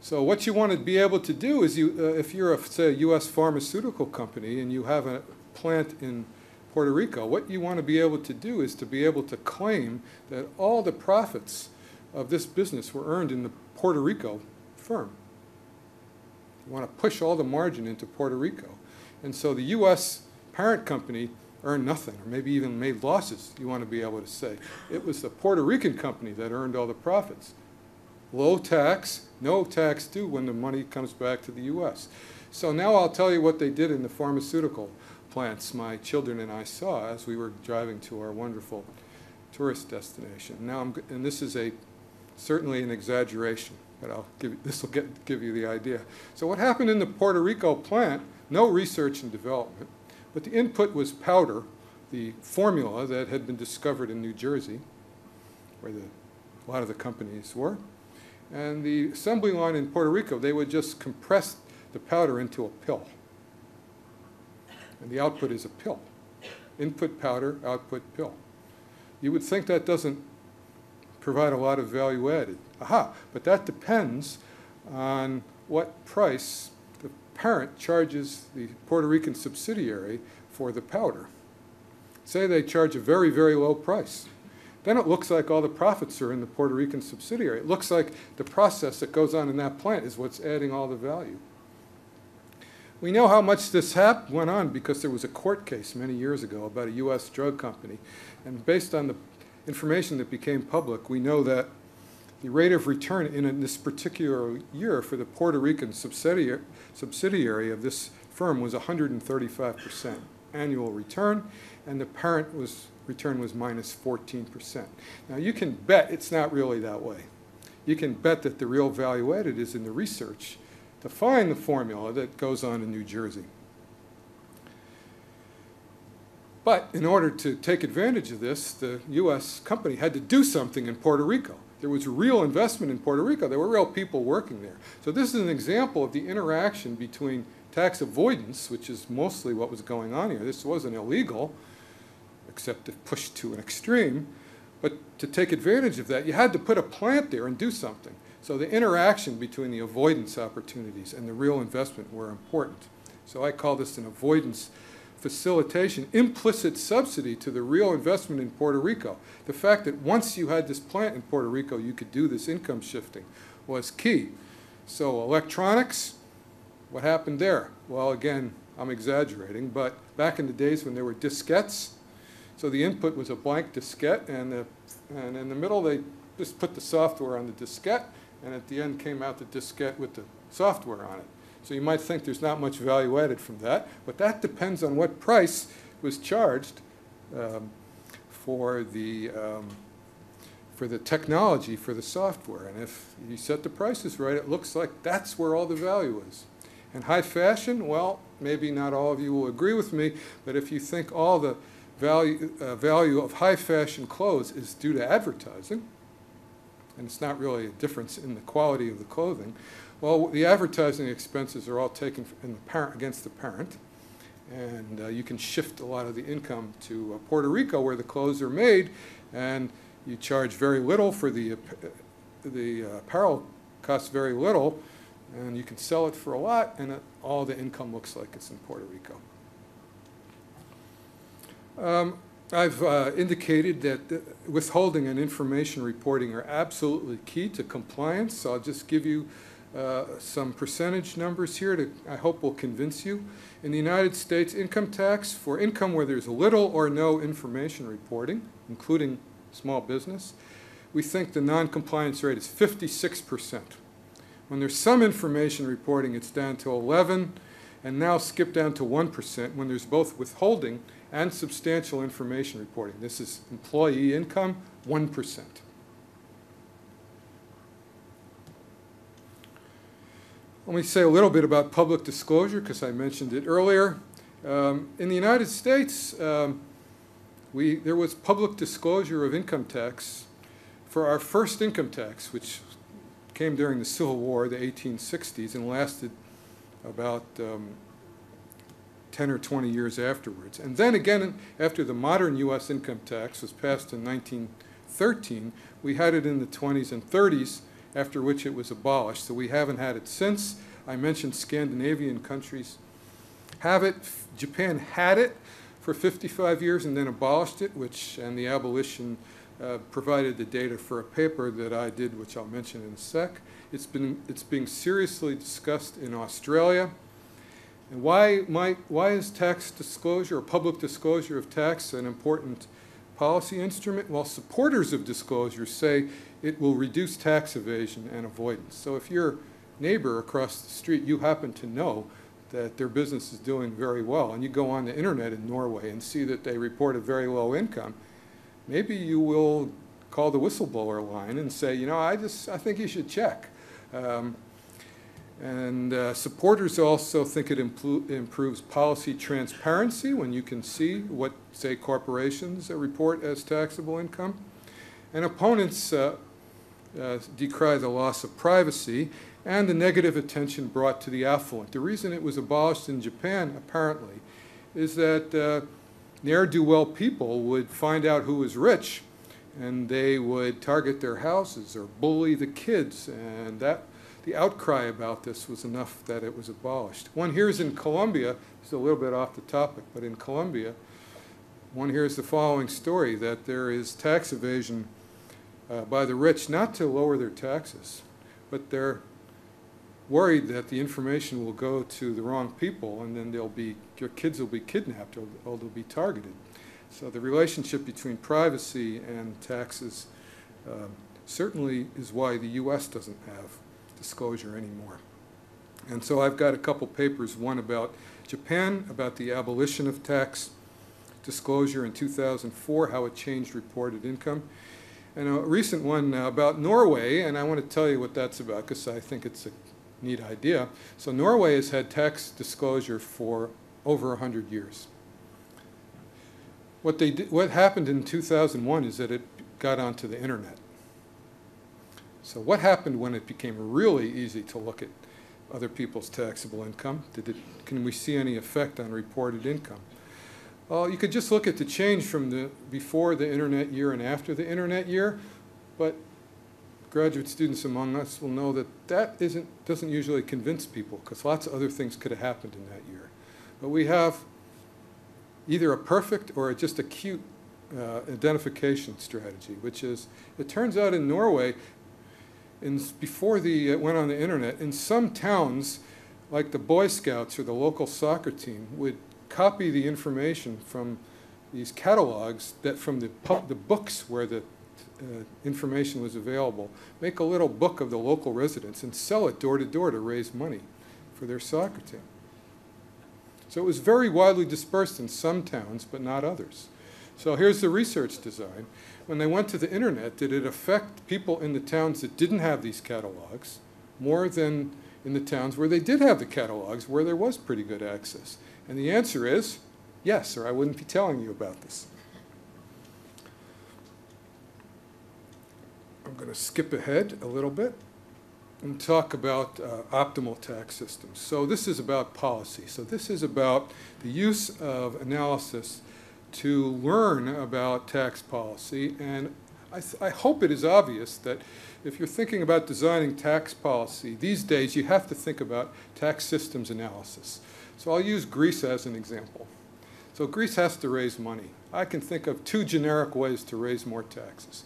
So what you want to be able to do is, you, uh, if you're, a, say, a U.S. pharmaceutical company and you have a plant in Puerto Rico, what you want to be able to do is to be able to claim that all the profits of this business were earned in the Puerto Rico firm. You want to push all the margin into Puerto Rico. And so the U.S. parent company earned nothing, or maybe even made losses, you want to be able to say. It was the Puerto Rican company that earned all the profits. Low tax, no tax due when the money comes back to the U.S. So now I'll tell you what they did in the pharmaceutical plants my children and I saw as we were driving to our wonderful tourist destination. Now, I'm, and this is a certainly an exaggeration, but I'll give, this will get, give you the idea. So what happened in the Puerto Rico plant, no research and development, but the input was powder, the formula that had been discovered in New Jersey, where the, a lot of the companies were. And the assembly line in Puerto Rico, they would just compress the powder into a pill. And the output is a pill. Input powder, output pill. You would think that doesn't provide a lot of value added. Aha, but that depends on what price parent charges the Puerto Rican subsidiary for the powder. Say they charge a very, very low price. Then it looks like all the profits are in the Puerto Rican subsidiary. It looks like the process that goes on in that plant is what's adding all the value. We know how much this hap- went on because there was a court case many years ago about a U.S. drug company. And based on the information that became public, we know that the rate of return in this particular year for the Puerto Rican subsidiary, subsidiary of this firm was 135% annual return, and the parent was return was minus 14%. Now you can bet it's not really that way. You can bet that the real value added is in the research to find the formula that goes on in New Jersey. But in order to take advantage of this, the U.S. company had to do something in Puerto Rico. There was real investment in Puerto Rico. There were real people working there. So this is an example of the interaction between tax avoidance, which is mostly what was going on here. This wasn't illegal, except if pushed to an extreme. But to take advantage of that, you had to put a plant there and do something. So the interaction between the avoidance opportunities and the real investment were important. So I call this an avoidance facilitation, implicit subsidy to the real investment in Puerto Rico. The fact that once you had this plant in Puerto Rico, you could do this income shifting was key. So electronics, what happened there? Well, again, I'm exaggerating, but back in the days when there were diskettes, so the input was a blank diskette, and, the, and in the middle they just put the software on the diskette, and at the end came out the diskette with the software on it. So you might think there's not much value added from that, but that depends on what price was charged um, for the um, for the technology for the software. And if you set the prices right, it looks like that's where all the value is. And high fashion, well, maybe not all of you will agree with me, but if you think all the value, uh, value of high fashion clothes is due to advertising, and it's not really a difference in the quality of the clothing, well, the advertising expenses are all taken in the parent, against the parent, and uh, you can shift a lot of the income to uh, Puerto Rico where the clothes are made, and you charge very little for the, uh, the apparel costs very little, and you can sell it for a lot, and it, all the income looks like it's in Puerto Rico. Um, I've uh, indicated that withholding and information reporting are absolutely key to compliance. So I'll just give you uh, some percentage numbers here to, I hope will convince you. In the United States, income tax for income where there's little or no information reporting, including small business, we think the non-compliance rate is 56%. When there's some information reporting, it's down to 11, and now skip down to 1% when there's both withholding and substantial information reporting. This is employee income, 1%. Let me say a little bit about public disclosure because I mentioned it earlier. Um, in the United States, um, we, there was public disclosure of income tax for our first income tax, which came during the Civil War, the 1860s, and lasted about um, 10 or 20 years afterwards. And then again, after the modern U.S. income tax was passed in 1913, we had it in the 20s and 30s after which it was abolished. So we haven't had it since. I mentioned Scandinavian countries have it. Japan had it for 55 years and then abolished it, which, and the abolition uh, provided the data for a paper that I did, which I'll mention in a sec. It's, been, it's being seriously discussed in Australia. And why, might, why is tax disclosure or public disclosure of tax an important policy instrument? Well, supporters of disclosure say it will reduce tax evasion and avoidance. So if your neighbor across the street, you happen to know that their business is doing very well, and you go on the internet in Norway and see that they report a very low income, maybe you will call the whistleblower line and say, you know, I just I think you should check. Um, and uh, supporters also think it improves policy transparency when you can see what, say, corporations report as taxable income. And opponents uh, uh, decry the loss of privacy and the negative attention brought to the affluent. The reason it was abolished in Japan, apparently, is that uh, ne'er-do-well people would find out who was rich and they would target their houses or bully the kids, and that the outcry about this was enough that it was abolished. One hears in Colombia, it's a little bit off the topic, but in Colombia, one hears the following story that there is tax evasion uh, by the rich not to lower their taxes, but they're worried that the information will go to the wrong people and then they'll be, your kids will be kidnapped or, or they'll be targeted. So the relationship between privacy and taxes um, certainly is why the U.S. doesn't have disclosure anymore. And so I've got a couple papers, one about Japan, about the abolition of tax disclosure in 2004, how it changed reported income, and a recent one about Norway, and I want to tell you what that's about because I think it's a neat idea. So Norway has had tax disclosure for over 100 years. What, they did, what happened in 2001 is that it got onto the internet. So what happened when it became really easy to look at other people's taxable income? Did it, can we see any effect on reported income? Well, you could just look at the change from the before the internet year and after the internet year, but graduate students among us will know that that isn't, doesn't usually convince people because lots of other things could have happened in that year. But we have either a perfect or just a cute uh, identification strategy, which is, it turns out in Norway, in, before the, it went on the internet, in some towns, like the Boy Scouts or the local soccer team, would copy the information from these catalogs that from the, the books where the uh, information was available, make a little book of the local residents and sell it door to door to raise money for their soccer team. So it was very widely dispersed in some towns, but not others. So here's the research design. When they went to the internet, did it affect people in the towns that didn't have these catalogs more than in the towns where they did have the catalogs, where there was pretty good access? And the answer is yes, or I wouldn't be telling you about this. I'm going to skip ahead a little bit and talk about uh, optimal tax systems. So this is about policy. So this is about the use of analysis to learn about tax policy. And I, I hope it is obvious that if you're thinking about designing tax policy, these days you have to think about tax systems analysis. So I'll use Greece as an example. So Greece has to raise money. I can think of two generic ways to raise more taxes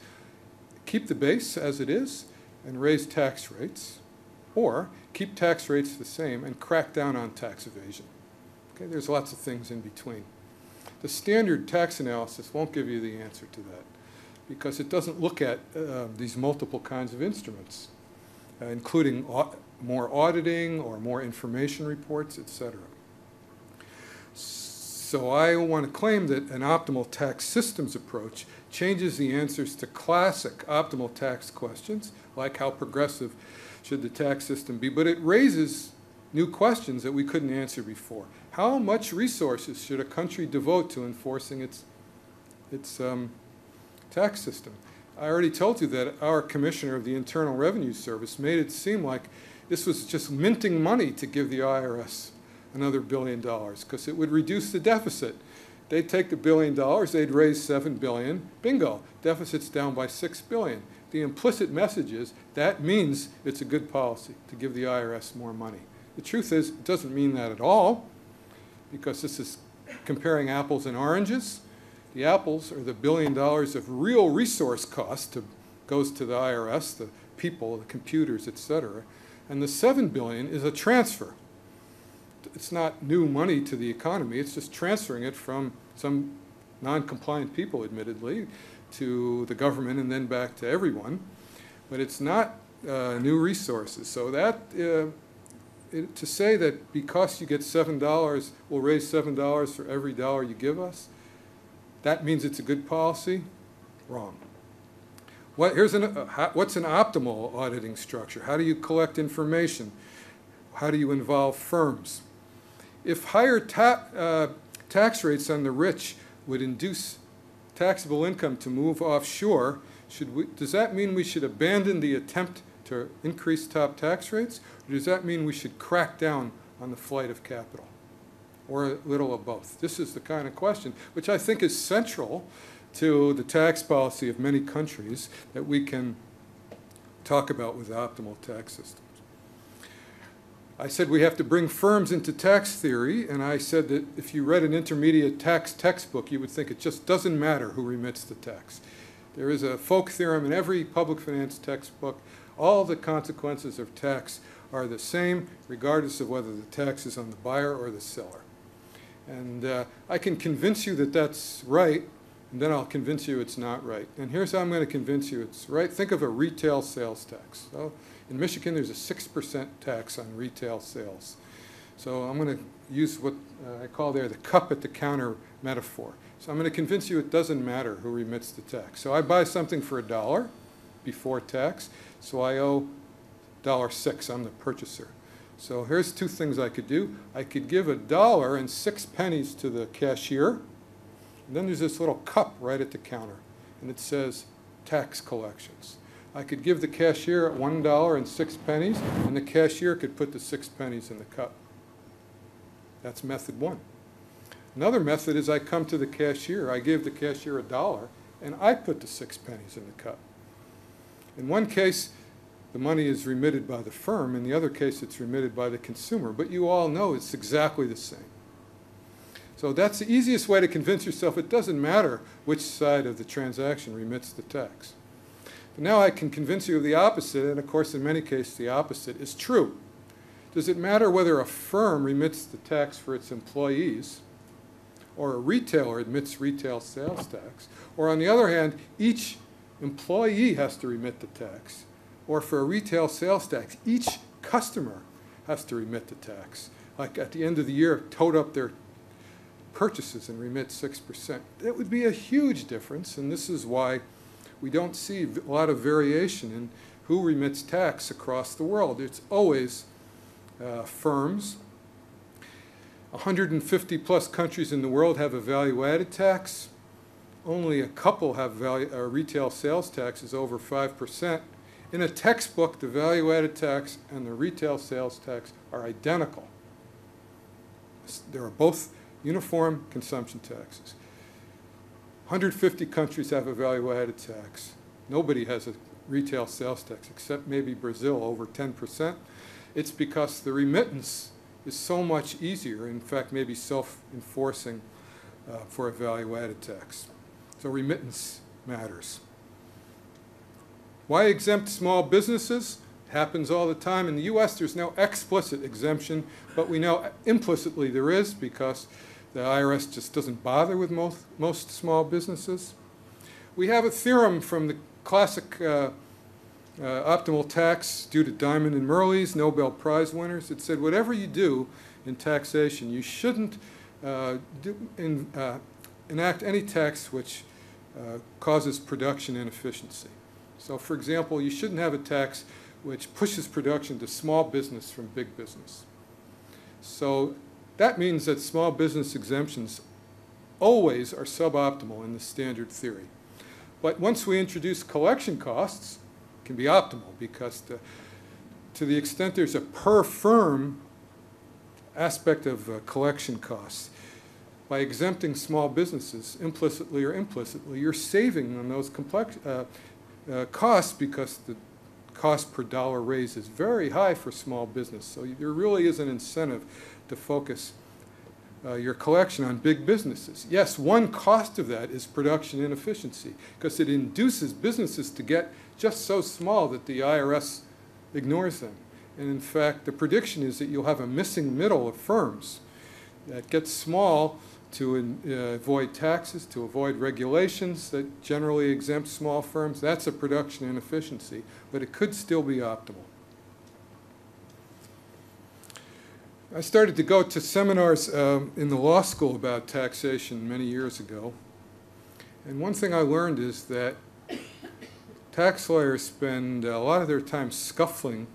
keep the base as it is and raise tax rates, or keep tax rates the same and crack down on tax evasion. Okay, there's lots of things in between. The standard tax analysis won't give you the answer to that because it doesn't look at uh, these multiple kinds of instruments, uh, including au more auditing or more information reports, et cetera. So I want to claim that an optimal tax systems approach changes the answers to classic optimal tax questions, like how progressive should the tax system be, but it raises new questions that we couldn't answer before. How much resources should a country devote to enforcing its, its um, tax system? I already told you that our commissioner of the Internal Revenue Service made it seem like this was just minting money to give the IRS another billion dollars because it would reduce the deficit. They'd take the billion dollars, they'd raise seven billion, bingo, deficit's down by six billion. The implicit message is that means it's a good policy to give the IRS more money. The truth is, it doesn't mean that at all because this is comparing apples and oranges. The apples are the billion dollars of real resource cost to, goes to the IRS, the people, the computers, et cetera. And the seven billion is a transfer it's not new money to the economy. It's just transferring it from some non-compliant people, admittedly, to the government and then back to everyone. But it's not uh, new resources. So that uh, it, to say that because you get seven dollars, we'll raise seven dollars for every dollar you give us, that means it's a good policy. Wrong. What, here's an, uh, how, what's an optimal auditing structure? How do you collect information? How do you involve firms? If higher ta uh, tax rates on the rich would induce taxable income to move offshore, should we, does that mean we should abandon the attempt to increase top tax rates? Or does that mean we should crack down on the flight of capital? Or a little of both? This is the kind of question which I think is central to the tax policy of many countries that we can talk about with optimal tax systems. I said we have to bring firms into tax theory, and I said that if you read an intermediate tax textbook, you would think it just doesn't matter who remits the tax. There is a folk theorem in every public finance textbook. All the consequences of tax are the same, regardless of whether the tax is on the buyer or the seller. And uh, I can convince you that that's right, and then I'll convince you it's not right. And here's how I'm going to convince you it's right. Think of a retail sales tax. So in Michigan, there's a 6% tax on retail sales. So I'm going to use what uh, I call there the cup at the counter metaphor. So I'm going to convince you it doesn't matter who remits the tax. So I buy something for a dollar before tax, so I owe dollar six. I'm the purchaser. So here's two things I could do. I could give a dollar and six pennies to the cashier. And then there's this little cup right at the counter, and it says tax collections. I could give the cashier one dollar and six pennies, and the cashier could put the six pennies in the cup. That's method one. Another method is I come to the cashier, I give the cashier a dollar, and I put the six pennies in the cup. In one case, the money is remitted by the firm. In the other case, it's remitted by the consumer. But you all know it's exactly the same. So that's the easiest way to convince yourself it doesn't matter which side of the transaction remits the tax. But now I can convince you of the opposite, and of course, in many cases, the opposite is true. Does it matter whether a firm remits the tax for its employees, or a retailer admits retail sales tax, or on the other hand, each employee has to remit the tax, or for a retail sales tax, each customer has to remit the tax. Like at the end of the year, tote up their purchases and remit 6%. That would be a huge difference, and this is why we don't see a lot of variation in who remits tax across the world. It's always uh, firms. 150 plus countries in the world have a value added tax. Only a couple have value, uh, retail sales taxes over 5%. In a textbook, the value added tax and the retail sales tax are identical. They are both uniform consumption taxes. 150 countries have a value-added tax. Nobody has a retail sales tax except maybe Brazil, over 10%. It's because the remittance is so much easier, in fact, maybe self-enforcing uh, for a value-added tax. So remittance matters. Why exempt small businesses? It happens all the time. In the U.S., there's no explicit exemption, but we know implicitly there is because the IRS just doesn't bother with most, most small businesses. We have a theorem from the classic uh, uh, optimal tax due to Diamond and Mirrlees, Nobel Prize winners. It said whatever you do in taxation, you shouldn't uh, in, uh, enact any tax which uh, causes production inefficiency. So for example, you shouldn't have a tax which pushes production to small business from big business. So that means that small business exemptions always are suboptimal in the standard theory. But once we introduce collection costs, it can be optimal because the, to the extent there's a per firm aspect of uh, collection costs, by exempting small businesses implicitly or implicitly, you're saving on those complex, uh, uh, costs because the cost per dollar raised is very high for small business. So there really is an incentive to focus uh, your collection on big businesses. Yes, one cost of that is production inefficiency because it induces businesses to get just so small that the IRS ignores them. And in fact, the prediction is that you'll have a missing middle of firms that get small to uh, avoid taxes, to avoid regulations that generally exempt small firms. That's a production inefficiency, but it could still be optimal. I started to go to seminars um, in the law school about taxation many years ago. And one thing I learned is that tax lawyers spend a lot of their time scuffling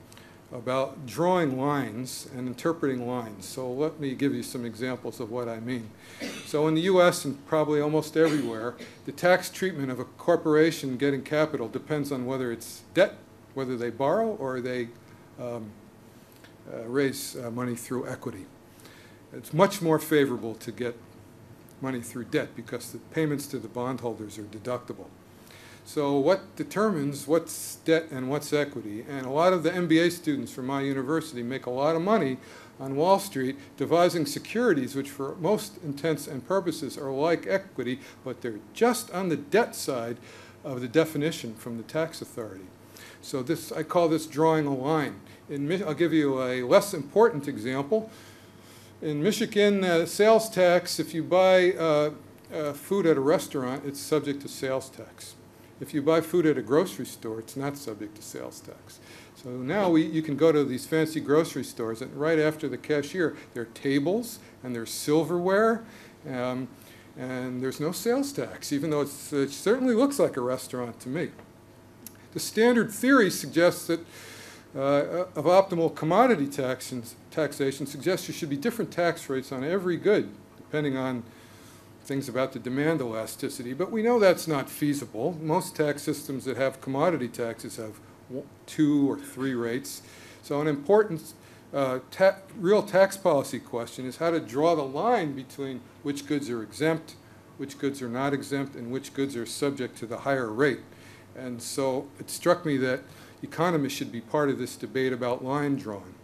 about drawing lines and interpreting lines. So let me give you some examples of what I mean. So in the US and probably almost everywhere, the tax treatment of a corporation getting capital depends on whether it's debt, whether they borrow or they um, raise uh, money through equity. It's much more favorable to get money through debt because the payments to the bondholders are deductible. So what determines what's debt and what's equity? And a lot of the MBA students from my university make a lot of money on Wall Street devising securities which for most intents and purposes are like equity, but they're just on the debt side of the definition from the tax authority. So this, I call this drawing a line. In, I'll give you a less important example. In Michigan, uh, sales tax, if you buy uh, uh, food at a restaurant, it's subject to sales tax. If you buy food at a grocery store, it's not subject to sales tax. So now we, you can go to these fancy grocery stores, and right after the cashier, there are tables and there's silverware, um, and there's no sales tax, even though it certainly looks like a restaurant to me. The standard theory suggests that uh, of optimal commodity tax taxation suggests there should be different tax rates on every good, depending on things about the demand elasticity, but we know that's not feasible. Most tax systems that have commodity taxes have two or three rates. So an important uh, ta real tax policy question is how to draw the line between which goods are exempt, which goods are not exempt, and which goods are subject to the higher rate. And so it struck me that economists should be part of this debate about line drawing.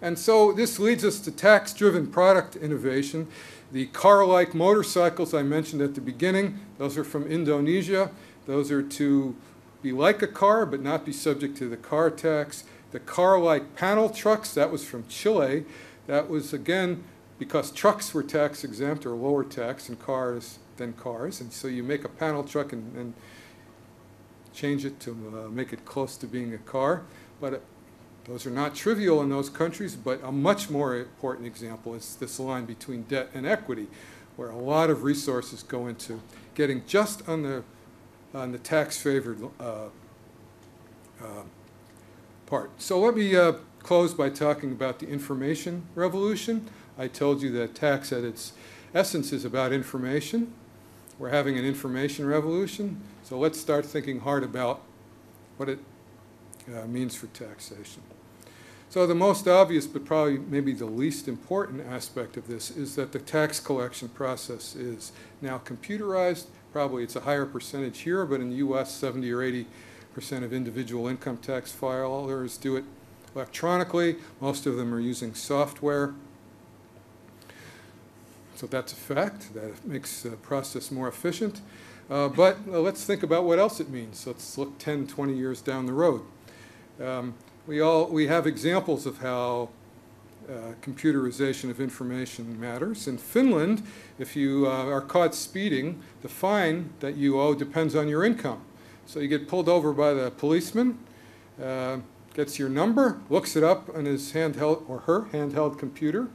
And so this leads us to tax-driven product innovation. The car-like motorcycles I mentioned at the beginning, those are from Indonesia. Those are to be like a car but not be subject to the car tax. The car-like panel trucks, that was from Chile. That was, again, because trucks were tax exempt or lower tax than cars than cars. And so you make a panel truck and, and change it to uh, make it close to being a car. But those are not trivial in those countries, but a much more important example is this line between debt and equity, where a lot of resources go into getting just on the, on the tax-favored uh, uh, part. So let me uh, close by talking about the information revolution. I told you that tax at its essence is about information. We're having an information revolution, so let's start thinking hard about what it uh, means for taxation. So the most obvious, but probably maybe the least important aspect of this is that the tax collection process is now computerized. Probably it's a higher percentage here, but in the U.S., 70 or 80 percent of individual income tax filers do it electronically. Most of them are using software. So that's a fact. That makes the process more efficient. Uh, but uh, let's think about what else it means. Let's look 10, 20 years down the road. Um, we, all, we have examples of how uh, computerization of information matters. In Finland, if you uh, are caught speeding, the fine that you owe depends on your income. So you get pulled over by the policeman, uh, gets your number, looks it up on his handheld or her handheld computer,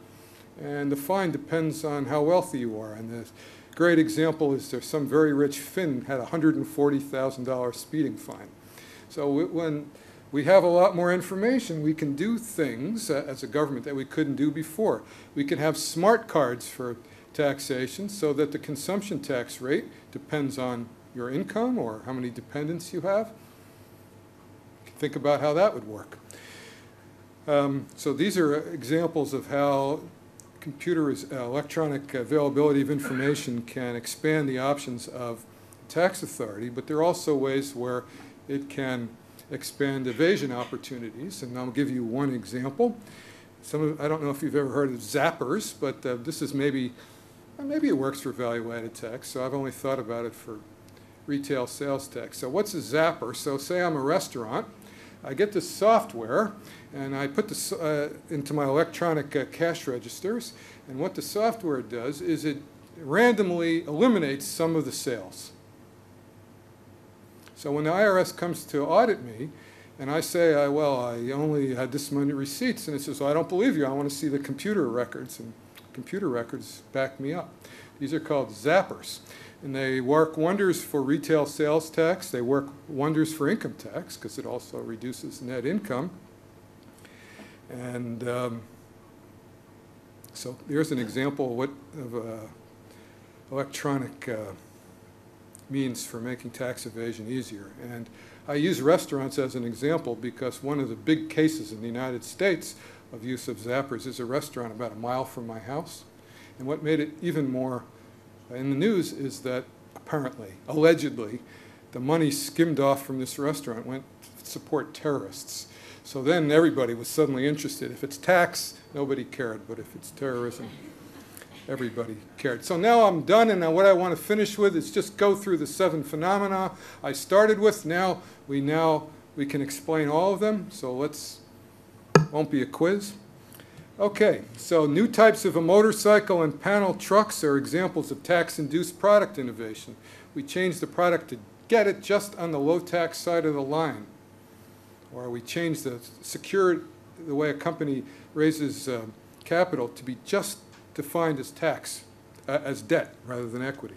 and the fine depends on how wealthy you are. And the great example is there's some very rich Finn had a $140,000 speeding fine. So when we have a lot more information. We can do things uh, as a government that we couldn't do before. We can have smart cards for taxation so that the consumption tax rate depends on your income or how many dependents you have. Think about how that would work. Um, so these are examples of how computer uh, electronic availability of information can expand the options of tax authority, but there are also ways where it can expand evasion opportunities. And I'll give you one example. Some of, I don't know if you've ever heard of zappers, but uh, this is maybe, well, maybe it works for value-added tax, so I've only thought about it for retail sales tax. So what's a zapper? So say I'm a restaurant, I get this software, and I put this uh, into my electronic uh, cash registers, and what the software does is it randomly eliminates some of the sales. So when the IRS comes to audit me, and I say, I, well, I only had this many receipts, and it says, well, I don't believe you. I want to see the computer records. And computer records back me up. These are called zappers. And they work wonders for retail sales tax. They work wonders for income tax because it also reduces net income. And um, so there's an example of what of uh, electronic uh, means for making tax evasion easier. And I use restaurants as an example because one of the big cases in the United States of use of zappers is a restaurant about a mile from my house. And what made it even more in the news is that apparently, allegedly, the money skimmed off from this restaurant went to support terrorists. So then everybody was suddenly interested. If it's tax, nobody cared, but if it's terrorism, everybody cared. So now I'm done, and now what I want to finish with is just go through the seven phenomena I started with. Now we now we can explain all of them. So let's won't be a quiz. Okay, so new types of a motorcycle and panel trucks are examples of tax-induced product innovation. We changed the product to get it just on the low tax side of the line. Or we change the secured, the way a company raises uh, capital to be just defined as tax, uh, as debt rather than equity.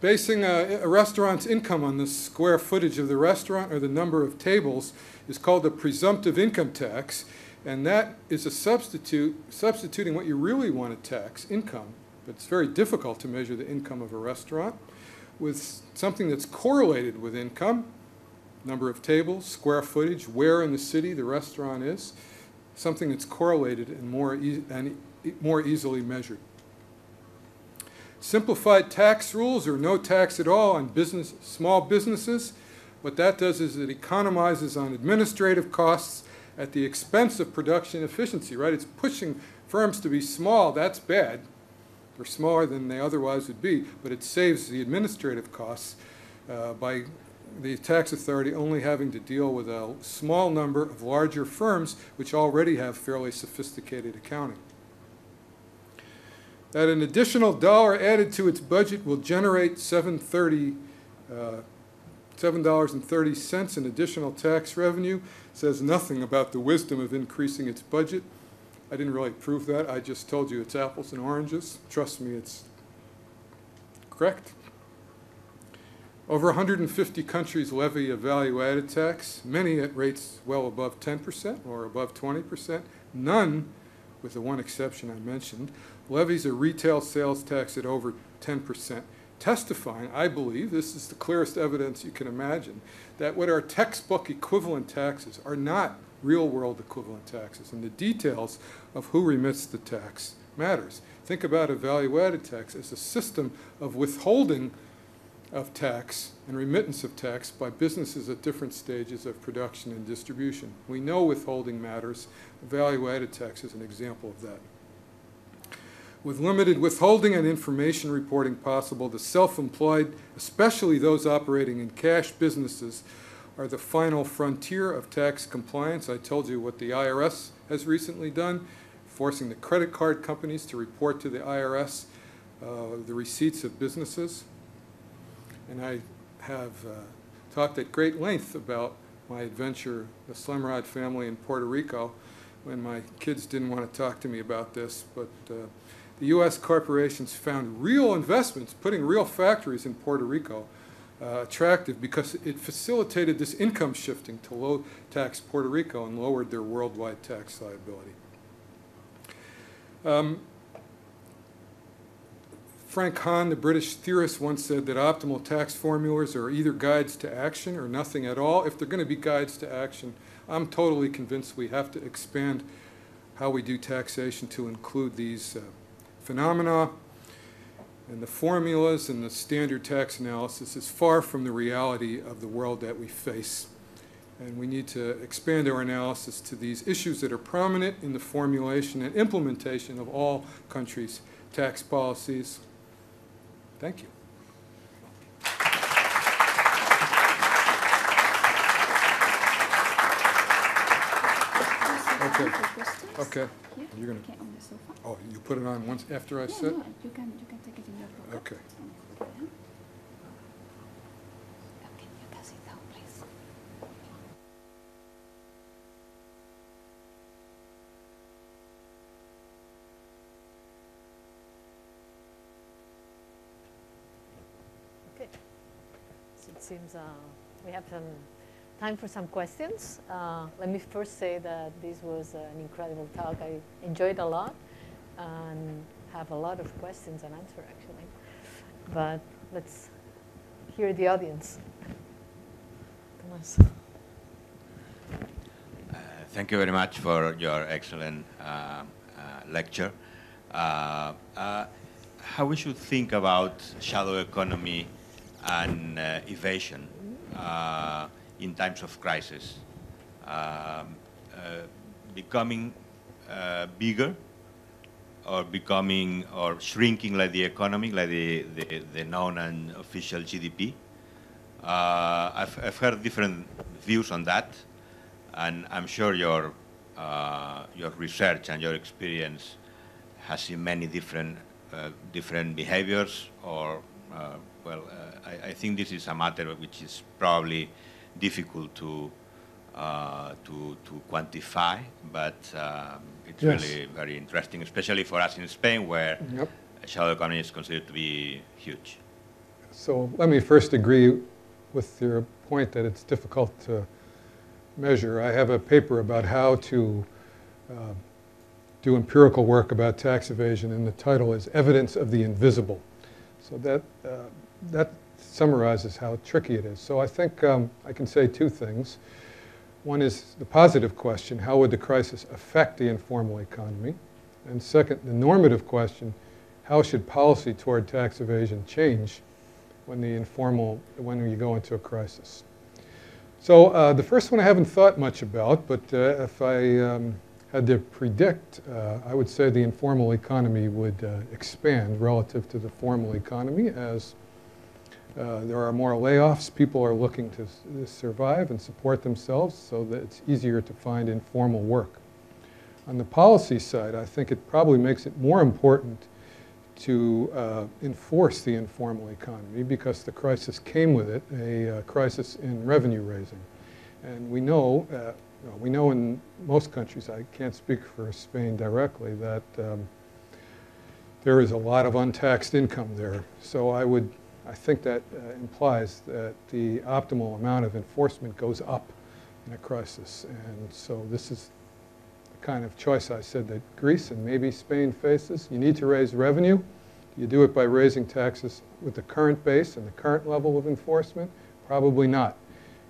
Basing a, a, restaurant's income on the square footage of the restaurant or the number of tables is called a presumptive income tax, and that is a substitute, substituting what you really want to tax, income, but it's very difficult to measure the income of a restaurant, with something that's correlated with income, number of tables, square footage, where in the city the restaurant is, something that's correlated and more, e and more easily measured. Simplified tax rules or no tax at all on business, small businesses. What that does is it economizes on administrative costs at the expense of production efficiency, right? It's pushing firms to be small. That's bad. They're smaller than they otherwise would be, but it saves the administrative costs uh, by the tax authority only having to deal with a small number of larger firms which already have fairly sophisticated accounting that an additional dollar added to its budget will generate 730, uh, $7.30 in additional tax revenue says nothing about the wisdom of increasing its budget. I didn't really prove that. I just told you it's apples and oranges. Trust me, it's correct. Over 150 countries levy a value-added tax, many at rates well above 10% or above 20%. None, with the one exception I mentioned, levies a retail sales tax at over 10%, testifying, I believe, this is the clearest evidence you can imagine, that what our textbook equivalent taxes are not real world equivalent taxes. And the details of who remits the tax matters. Think about a value added tax as a system of withholding of tax and remittance of tax by businesses at different stages of production and distribution. We know withholding matters. Value added tax is an example of that. With limited withholding and information reporting possible, the self-employed, especially those operating in cash businesses, are the final frontier of tax compliance. I told you what the IRS has recently done, forcing the credit card companies to report to the IRS uh, the receipts of businesses. And I have uh, talked at great length about my adventure, the Slemrod family in Puerto Rico, when my kids didn't want to talk to me about this, but uh, the U.S. corporations found real investments, putting real factories in Puerto Rico, uh, attractive because it facilitated this income shifting to low tax Puerto Rico and lowered their worldwide tax liability. Um, Frank Hahn, the British theorist, once said that optimal tax formulas are either guides to action or nothing at all. If they're going to be guides to action, I'm totally convinced we have to expand how we do taxation to include these uh, phenomena and the formulas and the standard tax analysis is far from the reality of the world that we face. And we need to expand our analysis to these issues that are prominent in the formulation and implementation of all countries' tax policies. Thank you. Okay. Okay. You're gonna. Okay, on the sofa. Oh, you put it on once after I Yeah, sit? no, you can, you can take it in your pocket. Okay, you can sit down, please. Seems uh, we have some time for some questions. Uh, let me first say that this was an incredible talk. I enjoyed a lot and have a lot of questions and answer actually. But let's hear the audience. Uh, Thank you very much for your excellent uh, uh, lecture. How we should think about shadow economy and uh, evasion uh, in times of crisis? Um, uh, becoming bigger or becoming or shrinking like the economy, like the, the, the known and official GDP? Uh, I've, I've heard different views on that, and I'm sure your, uh, your research and your experience has seen many different, uh, different behaviors, or, well, I, I think this is a matter which is probably difficult to, uh, to, to quantify, but um, it's Yes. really very interesting, especially for us in Spain, where Yep. shadow economy is considered to be huge. So let me first agree with your point that it's difficult to measure. I have a paper about how to uh, do empirical work about tax evasion, and the title is Evidence of the Invisible. So that, uh, that summarizes how tricky it is. So I think um, I can say two things. One is the positive question, how would the crisis affect the informal economy? And second, the normative question, how should policy toward tax evasion change when the informal, when you go into a crisis? So uh, the first one I haven't thought much about, but uh, if I um, had to predict, uh, I would say the informal economy would uh, expand relative to the formal economy as uh, there are more layoffs. People are looking to survive and support themselves so that it's easier to find informal work. On the policy side, I think it probably makes it more important to uh, enforce the informal economy because the crisis came with it, a uh, crisis in revenue raising. And we know, uh, we know in most countries, I can't speak for Spain directly, that um, there is a lot of untaxed income there. So I would, I think that uh, implies that the optimal amount of enforcement goes up in a crisis. And so this is the kind of choice I said that Greece and maybe Spain faces. You need to raise revenue. You do it by raising taxes with the current base and the current level of enforcement? Probably not.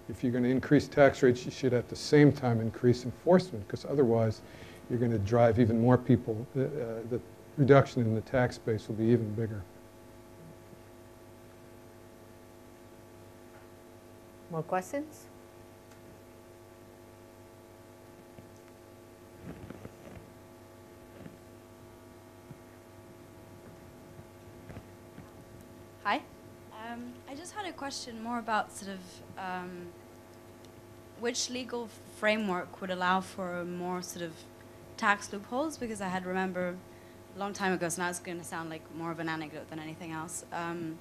If you're going to increase tax rates, you should at the same time increase enforcement, because otherwise you're going to drive even more people. The, uh, the reduction in the tax base will be even bigger. More questions? Hi. Um, I just had a question more about sort of um, which legal framework would allow for more sort of tax loopholes because I had remember a long time ago, so now it's going to sound like more of an anecdote than anything else, um,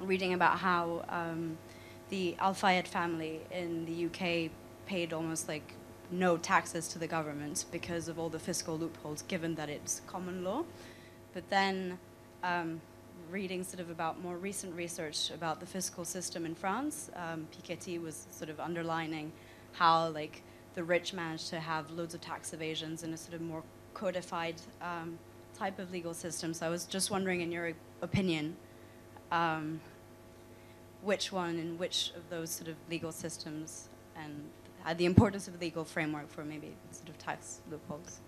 reading about how um, the Al Fayed family in the UK paid almost like no taxes to the government because of all the fiscal loopholes, given that it's common law. But then um, reading sort of about more recent research about the fiscal system in France, um, Piketty was sort of underlining how like the rich managed to have loads of tax evasions in a sort of more codified um, type of legal system. So I was just wondering, in your opinion, um, which one and which of those sort of legal systems and the importance of legal framework for maybe sort of tax loopholes.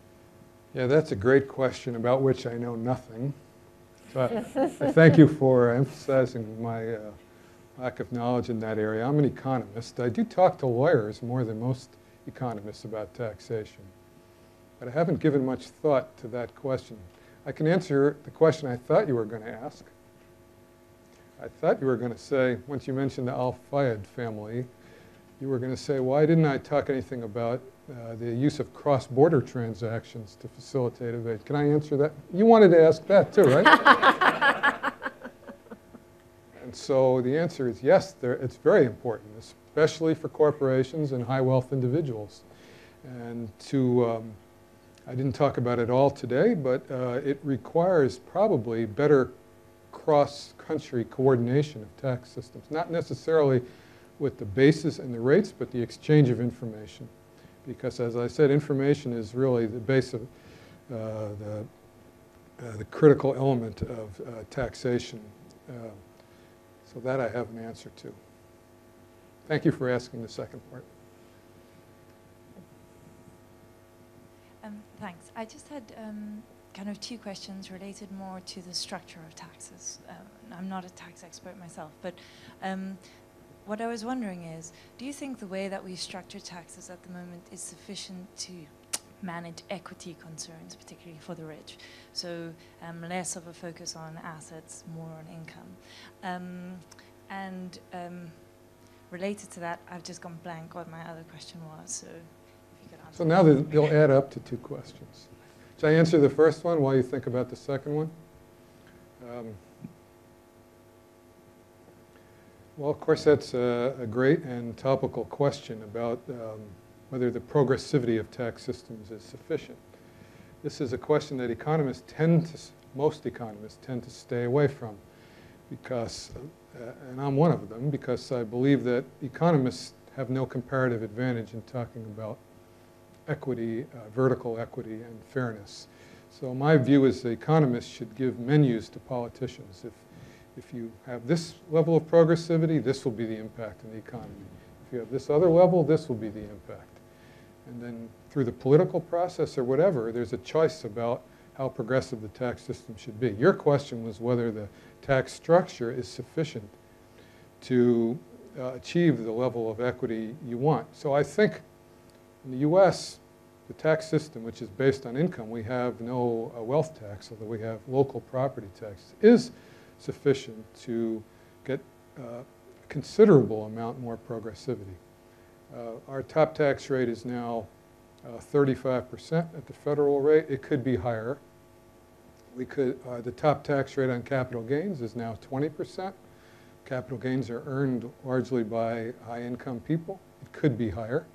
Yeah, that's a great question about which I know nothing. But I thank you for emphasizing my uh, lack of knowledge in that area. I'm an economist. I do talk to lawyers more than most economists about taxation. But I haven't given much thought to that question. I can answer the question I thought you were going to ask. I thought you were going to say, once you mentioned the Al Fayed family, you were going to say, why didn't I talk anything about uh, the use of cross-border transactions to facilitate evasion? Can I answer that? You wanted to ask that too, right? and so the answer is yes, it's very important, especially for corporations and high-wealth individuals. And to, um, I didn't talk about it all today, but uh, it requires probably better cross-country coordination of tax systems, not necessarily with the bases and the rates, but the exchange of information. Because as I said, information is really the base of uh, the, uh, the critical element of uh, taxation. Uh, so that I have an answer to. Thank you for asking the second part. Um, thanks. I just had um, kind of two questions related more to the structure of taxes. Um, I'm not a tax expert myself, but um, what I was wondering is, do you think the way that we structure taxes at the moment is sufficient to manage equity concerns, particularly for the rich? So um, less of a focus on assets, more on income. Um, and um, related to that, I've just gone blank what my other question was. So if you could answer. So now they- they'll add up to two questions. Should I answer the first one while you think about the second one? Um, Well, of course, that's a, a great and topical question about um, whether the progressivity of tax systems is sufficient. This is a question that economists tend to, most economists tend to stay away from because, uh, and I'm one of them, because I believe that economists have no comparative advantage in talking about equity, uh, vertical equity, and fairness. So my view is the economists should give menus to politicians. If, if you have this level of progressivity, this will be the impact in the economy. If you have this other level, this will be the impact. And then through the political process or whatever, there's a choice about how progressive the tax system should be. Your question was whether the tax structure is sufficient to uh, achieve the level of equity you want. So I think in the US, the tax system, which is based on income, we have no uh, wealth tax, although we have local property tax, is sufficient to get uh, a considerable amount more progressivity. Uh, Our top tax rate is now uh, 35% at the federal rate. It could be higher. We could, uh, the top tax rate on capital gains is now 20%. Capital gains are earned largely by high-income people. It could be higher.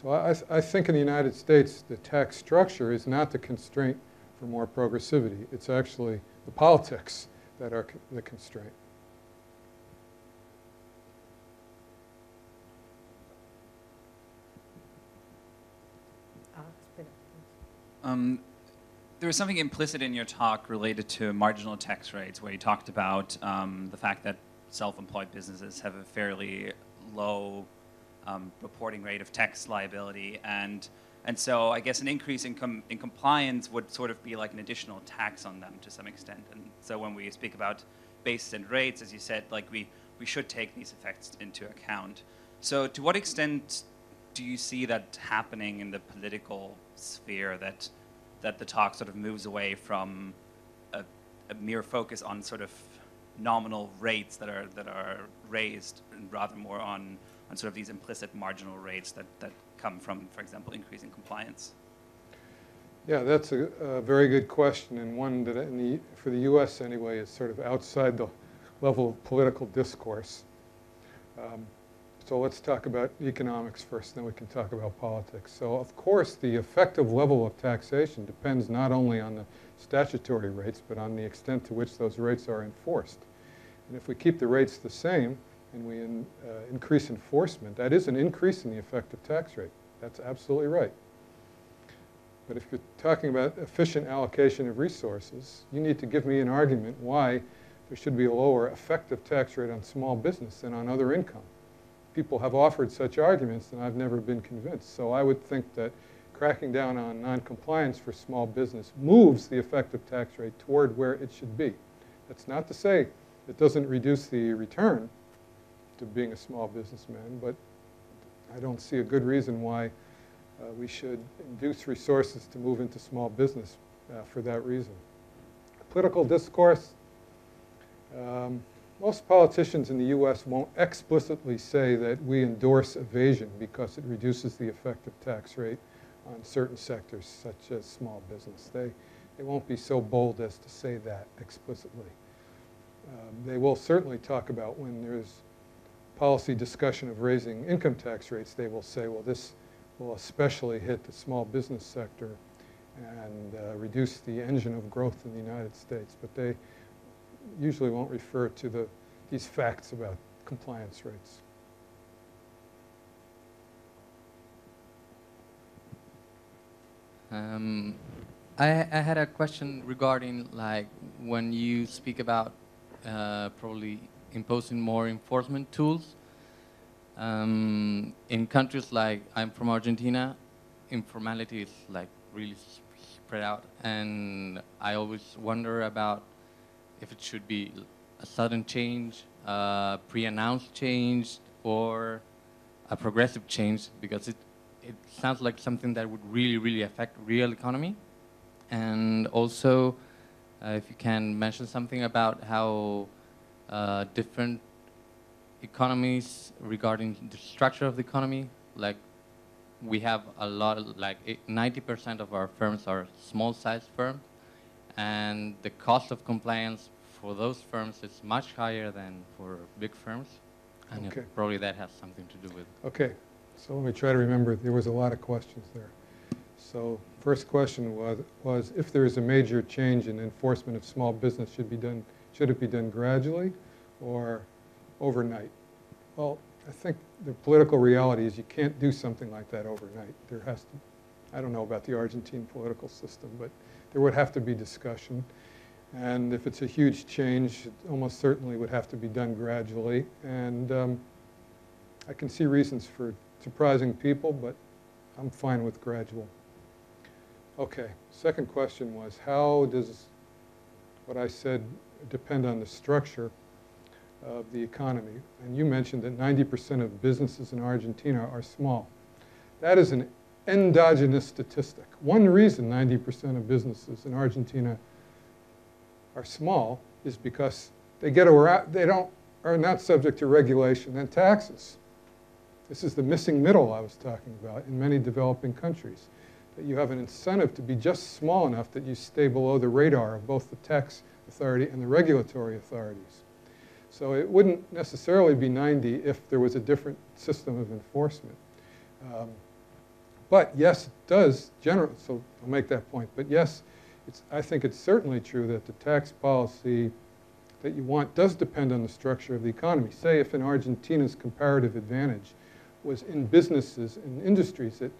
So I, I- think in the United States, the tax structure is not the constraint for more progressivity. It's actually the politics that are the constraint. Um, there was something implicit in your talk related to marginal tax rates, where you talked about um, the fact that self-employed businesses have a fairly low um, reporting rate of tax liability, and and so I guess an increase in, com- in compliance would sort of be like an additional tax on them to some extent. And so when we speak about bases and rates, as you said, like we we should take these effects into account. So to what extent do you see that happening in the political sphere that that the talk sort of moves away from a, a mere focus on sort of nominal rates that are that are raised and rather more on on sort of these implicit marginal rates that, that come from, for example, increasing compliance? Yeah, that's a, a very good question, and one that, the, for the U.S. anyway, is sort of outside the level of political discourse. Um, so let's talk about economics first, then we can talk about politics. So, of course, the effective level of taxation depends not only on the statutory rates, but on the extent to which those rates are enforced. And if we keep the rates the same and we in, uh, increase enforcement, that is an increase in the effective tax rate. That's absolutely right. But if you're talking about efficient allocation of resources, you need to give me an argument why there should be a lower effective tax rate on small business than on other income. People have offered such arguments, and I've never been convinced. So I would think that cracking down on noncompliance for small business moves the effective tax rate toward where it should be. That's not to say it doesn't reduce the return to being a small businessman, but I don't see a good reason why uh, we should induce resources to move into small business uh, for that reason. Political discourse. Um, most politicians in the U.S. won't explicitly say that we endorse evasion because it reduces the effective tax rate on certain sectors, such as small business. They, they won't be so bold as to say that explicitly. Um, they will certainly talk about when there's policy discussion of raising income tax rates, they will say, well, this will especially hit the small business sector and uh, reduce the engine of growth in the United States. But they, usually won't refer to the, these facts about compliance rates. Um, I, I had a question regarding like when you speak about uh, probably imposing more enforcement tools. Um, in countries like I'm from Argentina, informality is like really spread out, and I always wonder about if it should be a sudden change, pre-announced change, or a progressive change because it it sounds like something that would really, really affect real economy. And also, uh, if you can mention something about how uh, different economies regarding the structure of the economy, like we have a lot, of, like 90% of our firms are small-sized firms, and the cost of compliance for those firms is much higher than for big firms. And Okay. probably that has something to do with it. Okay, so let me try to remember, there was a lot of questions there. So first question was, was if there is a major change in enforcement of small business, should be done, should it be done gradually or overnight? Well, I think the political reality is you can't do something like that overnight. There has to, I don't know about the Argentine political system, but there would have to be discussion. And if it's a huge change, it almost certainly would have to be done gradually. And um, I can see reasons for surprising people, but I'm fine with gradual. Okay, second question was, how does what I said depend on the structure of the economy? And you mentioned that 90% of businesses in Argentina are small. That is an endogenous statistic. One reason 90% of businesses in Argentina are small is because they get around, they don't, are not subject to regulation and taxes. This is the missing middle I was talking about in many developing countries. That you have an incentive to be just small enough that you stay below the radar of both the tax authority and the regulatory authorities. So it wouldn't necessarily be 90 if there was a different system of enforcement. Um, but yes, it does generally, so I'll make that point. But yes, it's, I think it's certainly true that the tax policy that you want does depend on the structure of the economy. Say if in Argentina's comparative advantage was in businesses and industries that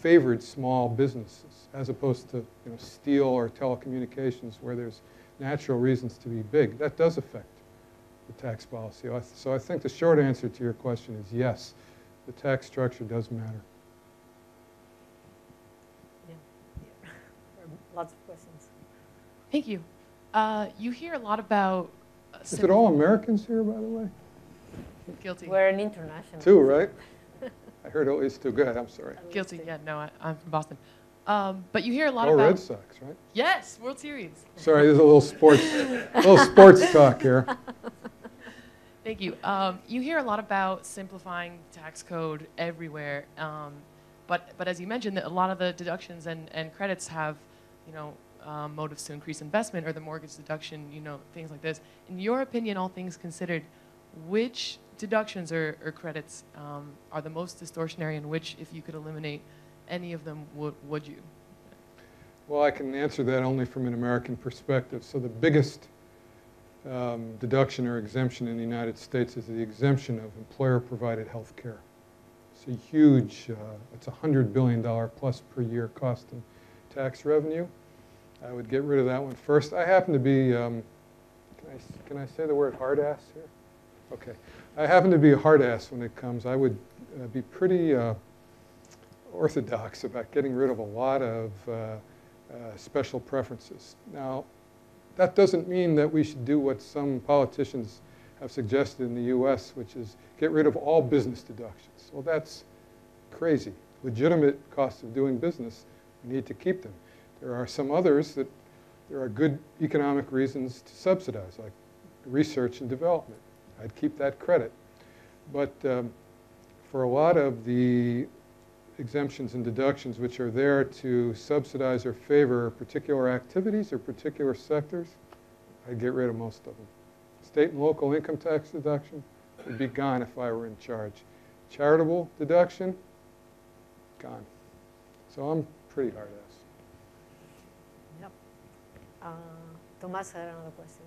favored small businesses as opposed to you know, steel or telecommunications where there's natural reasons to be big. That does affect the tax policy. So I think the short answer to your question is yes, the tax structure does matter. Yeah. Lots of questions. Thank you. Uh, you hear a lot about. Uh, Is it all Americans here, by the way? Guilty. We're an international. Two, right? I heard at least two. Go I'm sorry. Guilty. Yeah, no, I, I'm from Boston. Um, but you hear a lot Oh, about. Red Sox, right? Yes, World Series. Sorry, there's a little sports, little sports talk here. Thank you. Um, you hear a lot about simplifying tax code everywhere, um, but but as you mentioned, a lot of the deductions and, and credits have, you know, um, motives to increase investment or the mortgage deduction, you know, things like this. In your opinion, all things considered, which deductions or, or credits um, are the most distortionary, and which, if you could eliminate any of them, would would you? Well, I can answer that only from an American perspective. So the biggest um, deduction or exemption in the United States is the exemption of employer-provided health care. It's a huge, uh, it's a $100 billion plus per year cost in tax revenue. I would get rid of that one first. I happen to be, um, can, I, can I say the word hard ass here? Okay. I happen to be a hard ass when it comes. I would uh, be pretty uh, orthodox about getting rid of a lot of uh, uh, special preferences. Now, that doesn't mean that we should do what some politicians have suggested in the U.S., which is get rid of all business deductions. Well, that's crazy. Legitimate costs of doing business, we need to keep them. There are some others that there are good economic reasons to subsidize, like research and development. I'd keep that credit. But um, for a lot of the exemptions and deductions which are there to subsidize or favor particular activities or particular sectors, I'd get rid of most of them. State and local income tax deduction would be gone if I were in charge. Charitable deduction, gone. So I'm pretty hard ass. Yep. Uh, Tomas had another question.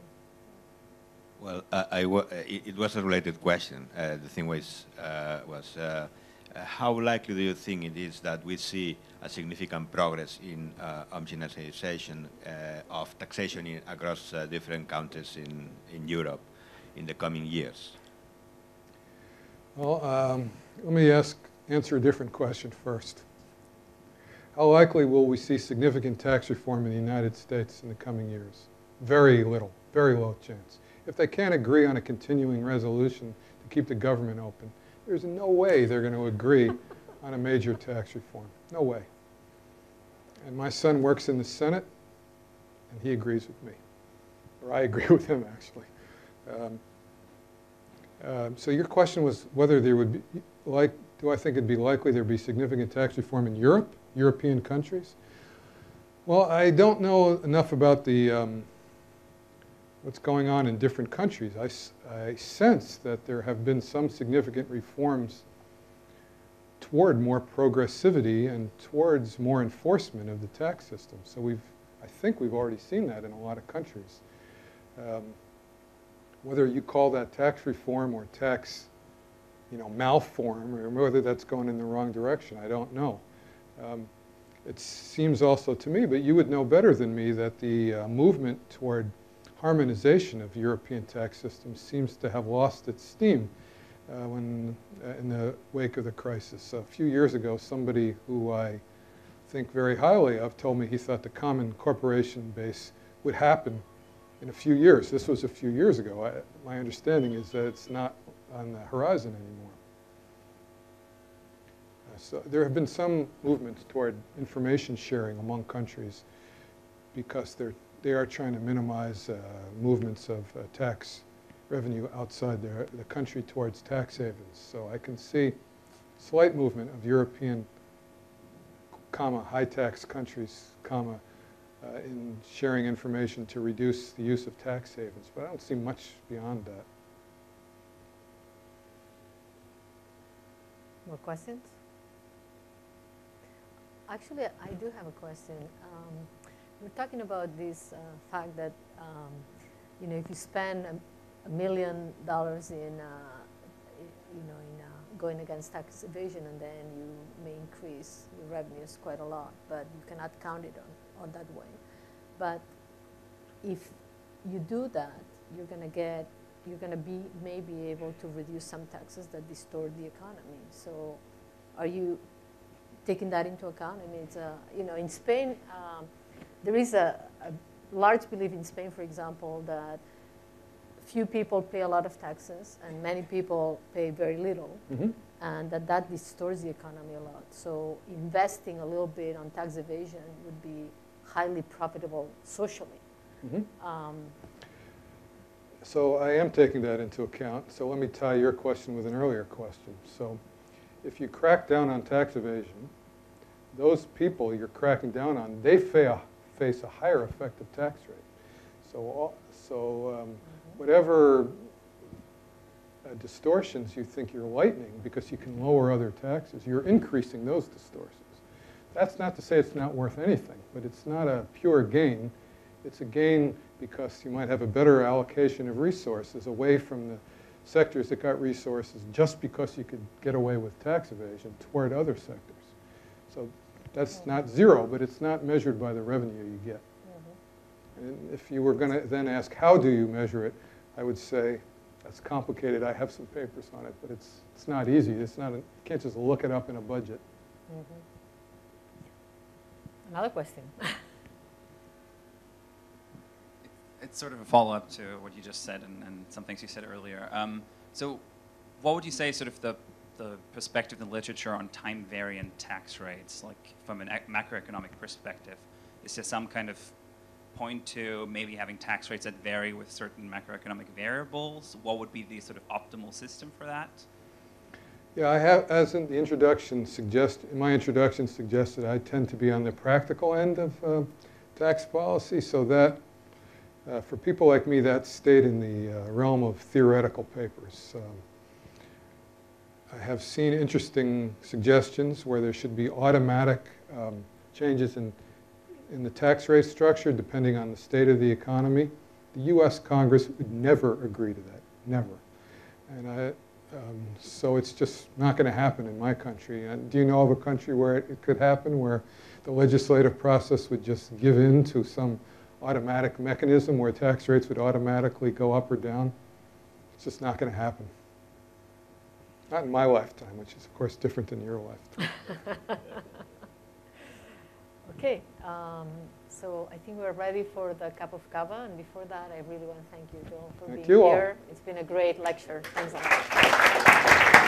Well, I uh, it, was a related question. Uh, the thing was, uh, was uh, uh, how likely do you think it is that we see a significant progress in uh, homogenization uh, of taxation in, across uh, different countries in, in Europe in the coming years? Well, um, let me ask, answer a different question first. How likely will we see significant tax reform in the United States in the coming years? Very little, very low chance. If they can't agree on a continuing resolution to keep the government open, there's no way they're going to agree on a major tax reform. No way. And my son works in the Senate, and he agrees with me. Or I agree with him, actually. Um, um, So your question was whether there would be, like, do I think it'd be likely there'd be significant tax reform in Europe, European countries? Well, I don't know enough about the, um, what's going on in different countries. I sense that there have been some significant reforms toward more progressivity and towards more enforcement of the tax system. So we've, I think we've already seen that in a lot of countries. Um, whether you call that tax reform or tax, you know, malform, or whether that's going in the wrong direction, I don't know. Um, it seems also to me, but you would know better than me, that the uh, movement toward harmonization of European tax systems seems to have lost its steam uh, when, uh, in the wake of the crisis. A few years ago, somebody who I think very highly of told me he thought the common corporation base would happen in a few years. This was a few years ago. I, my understanding is that it's not on the horizon anymore. Uh, so there have been some movements toward information sharing among countries because they're, they are trying to minimize uh, movements of uh, tax revenue outside their, the country towards tax havens. So I can see slight movement of European, comma, high tax countries, comma, uh, in sharing information to reduce the use of tax havens, but I don't see much beyond that. More questions? Actually, I do have a question. Um, we're talking about this uh, fact that, um, you know, if you spend a, a million dollars in, uh, you know, in uh, going against tax evasion, and then you may increase your revenues quite a lot, but you cannot count it on, on that way. But if you do that, you're going to get, you're going to be maybe able to reduce some taxes that distort the economy. So, are you taking that into account? I mean, it's a, you know, in Spain, um, there is a, a large belief in Spain, for example, that few people pay a lot of taxes and many people pay very little, Mm-hmm. and that that distorts the economy a lot. So, investing a little bit on tax evasion would be highly profitable socially. Mm-hmm. Um, So I am taking that into account. So let me tie your question with an earlier question. So if you crack down on tax evasion, those people you're cracking down on, they fa- face a higher effective tax rate. So, so um, whatever uh, distortions you think you're lightening because you can lower other taxes, you're increasing those distortions. That's not to say it's not worth anything, but it's not a pure gain. It's a gain because you might have a better allocation of resources away from the sectors that got resources just because you could get away with tax evasion toward other sectors. So that's not zero, but it's not measured by the revenue you get. And if you were going to then ask, how do you measure it, I would say, that's complicated. I have some papers on it, but it's, it's not easy. It's not, a, you can't just look it up in a budget. Another question. It's sort of a follow-up to what you just said and, and some things you said earlier. Um, so what would you say sort of the, the perspective in the literature on time variant tax rates, like from a macroeconomic perspective? Is there some kind of point to maybe having tax rates that vary with certain macroeconomic variables? What would be the sort of optimal system for that? Yeah, I have, as in the introduction suggest, in my introduction suggested, I tend to be on the practical end of uh, tax policy, so that, uh, for people like me, that stayed in the uh, realm of theoretical papers. Have seen interesting suggestions where there should be automatic um, changes in, in the tax rate structure depending on the state of the economy The US Congress would never agree to that, never. And I, um, so it's just not going to happen in my country. And do you know of a country where it, it could happen, where the legislative process would just give in to some automatic mechanism where tax rates would automatically go up or down? It's just not going to happen. Not in my lifetime, which is, of course, different than your lifetime. Okay, um, so I think we're ready for the cup of cava, and before that, I really want to thank you, Joel, for Thank being you all. here. It's been a great lecture. Thanks a lot.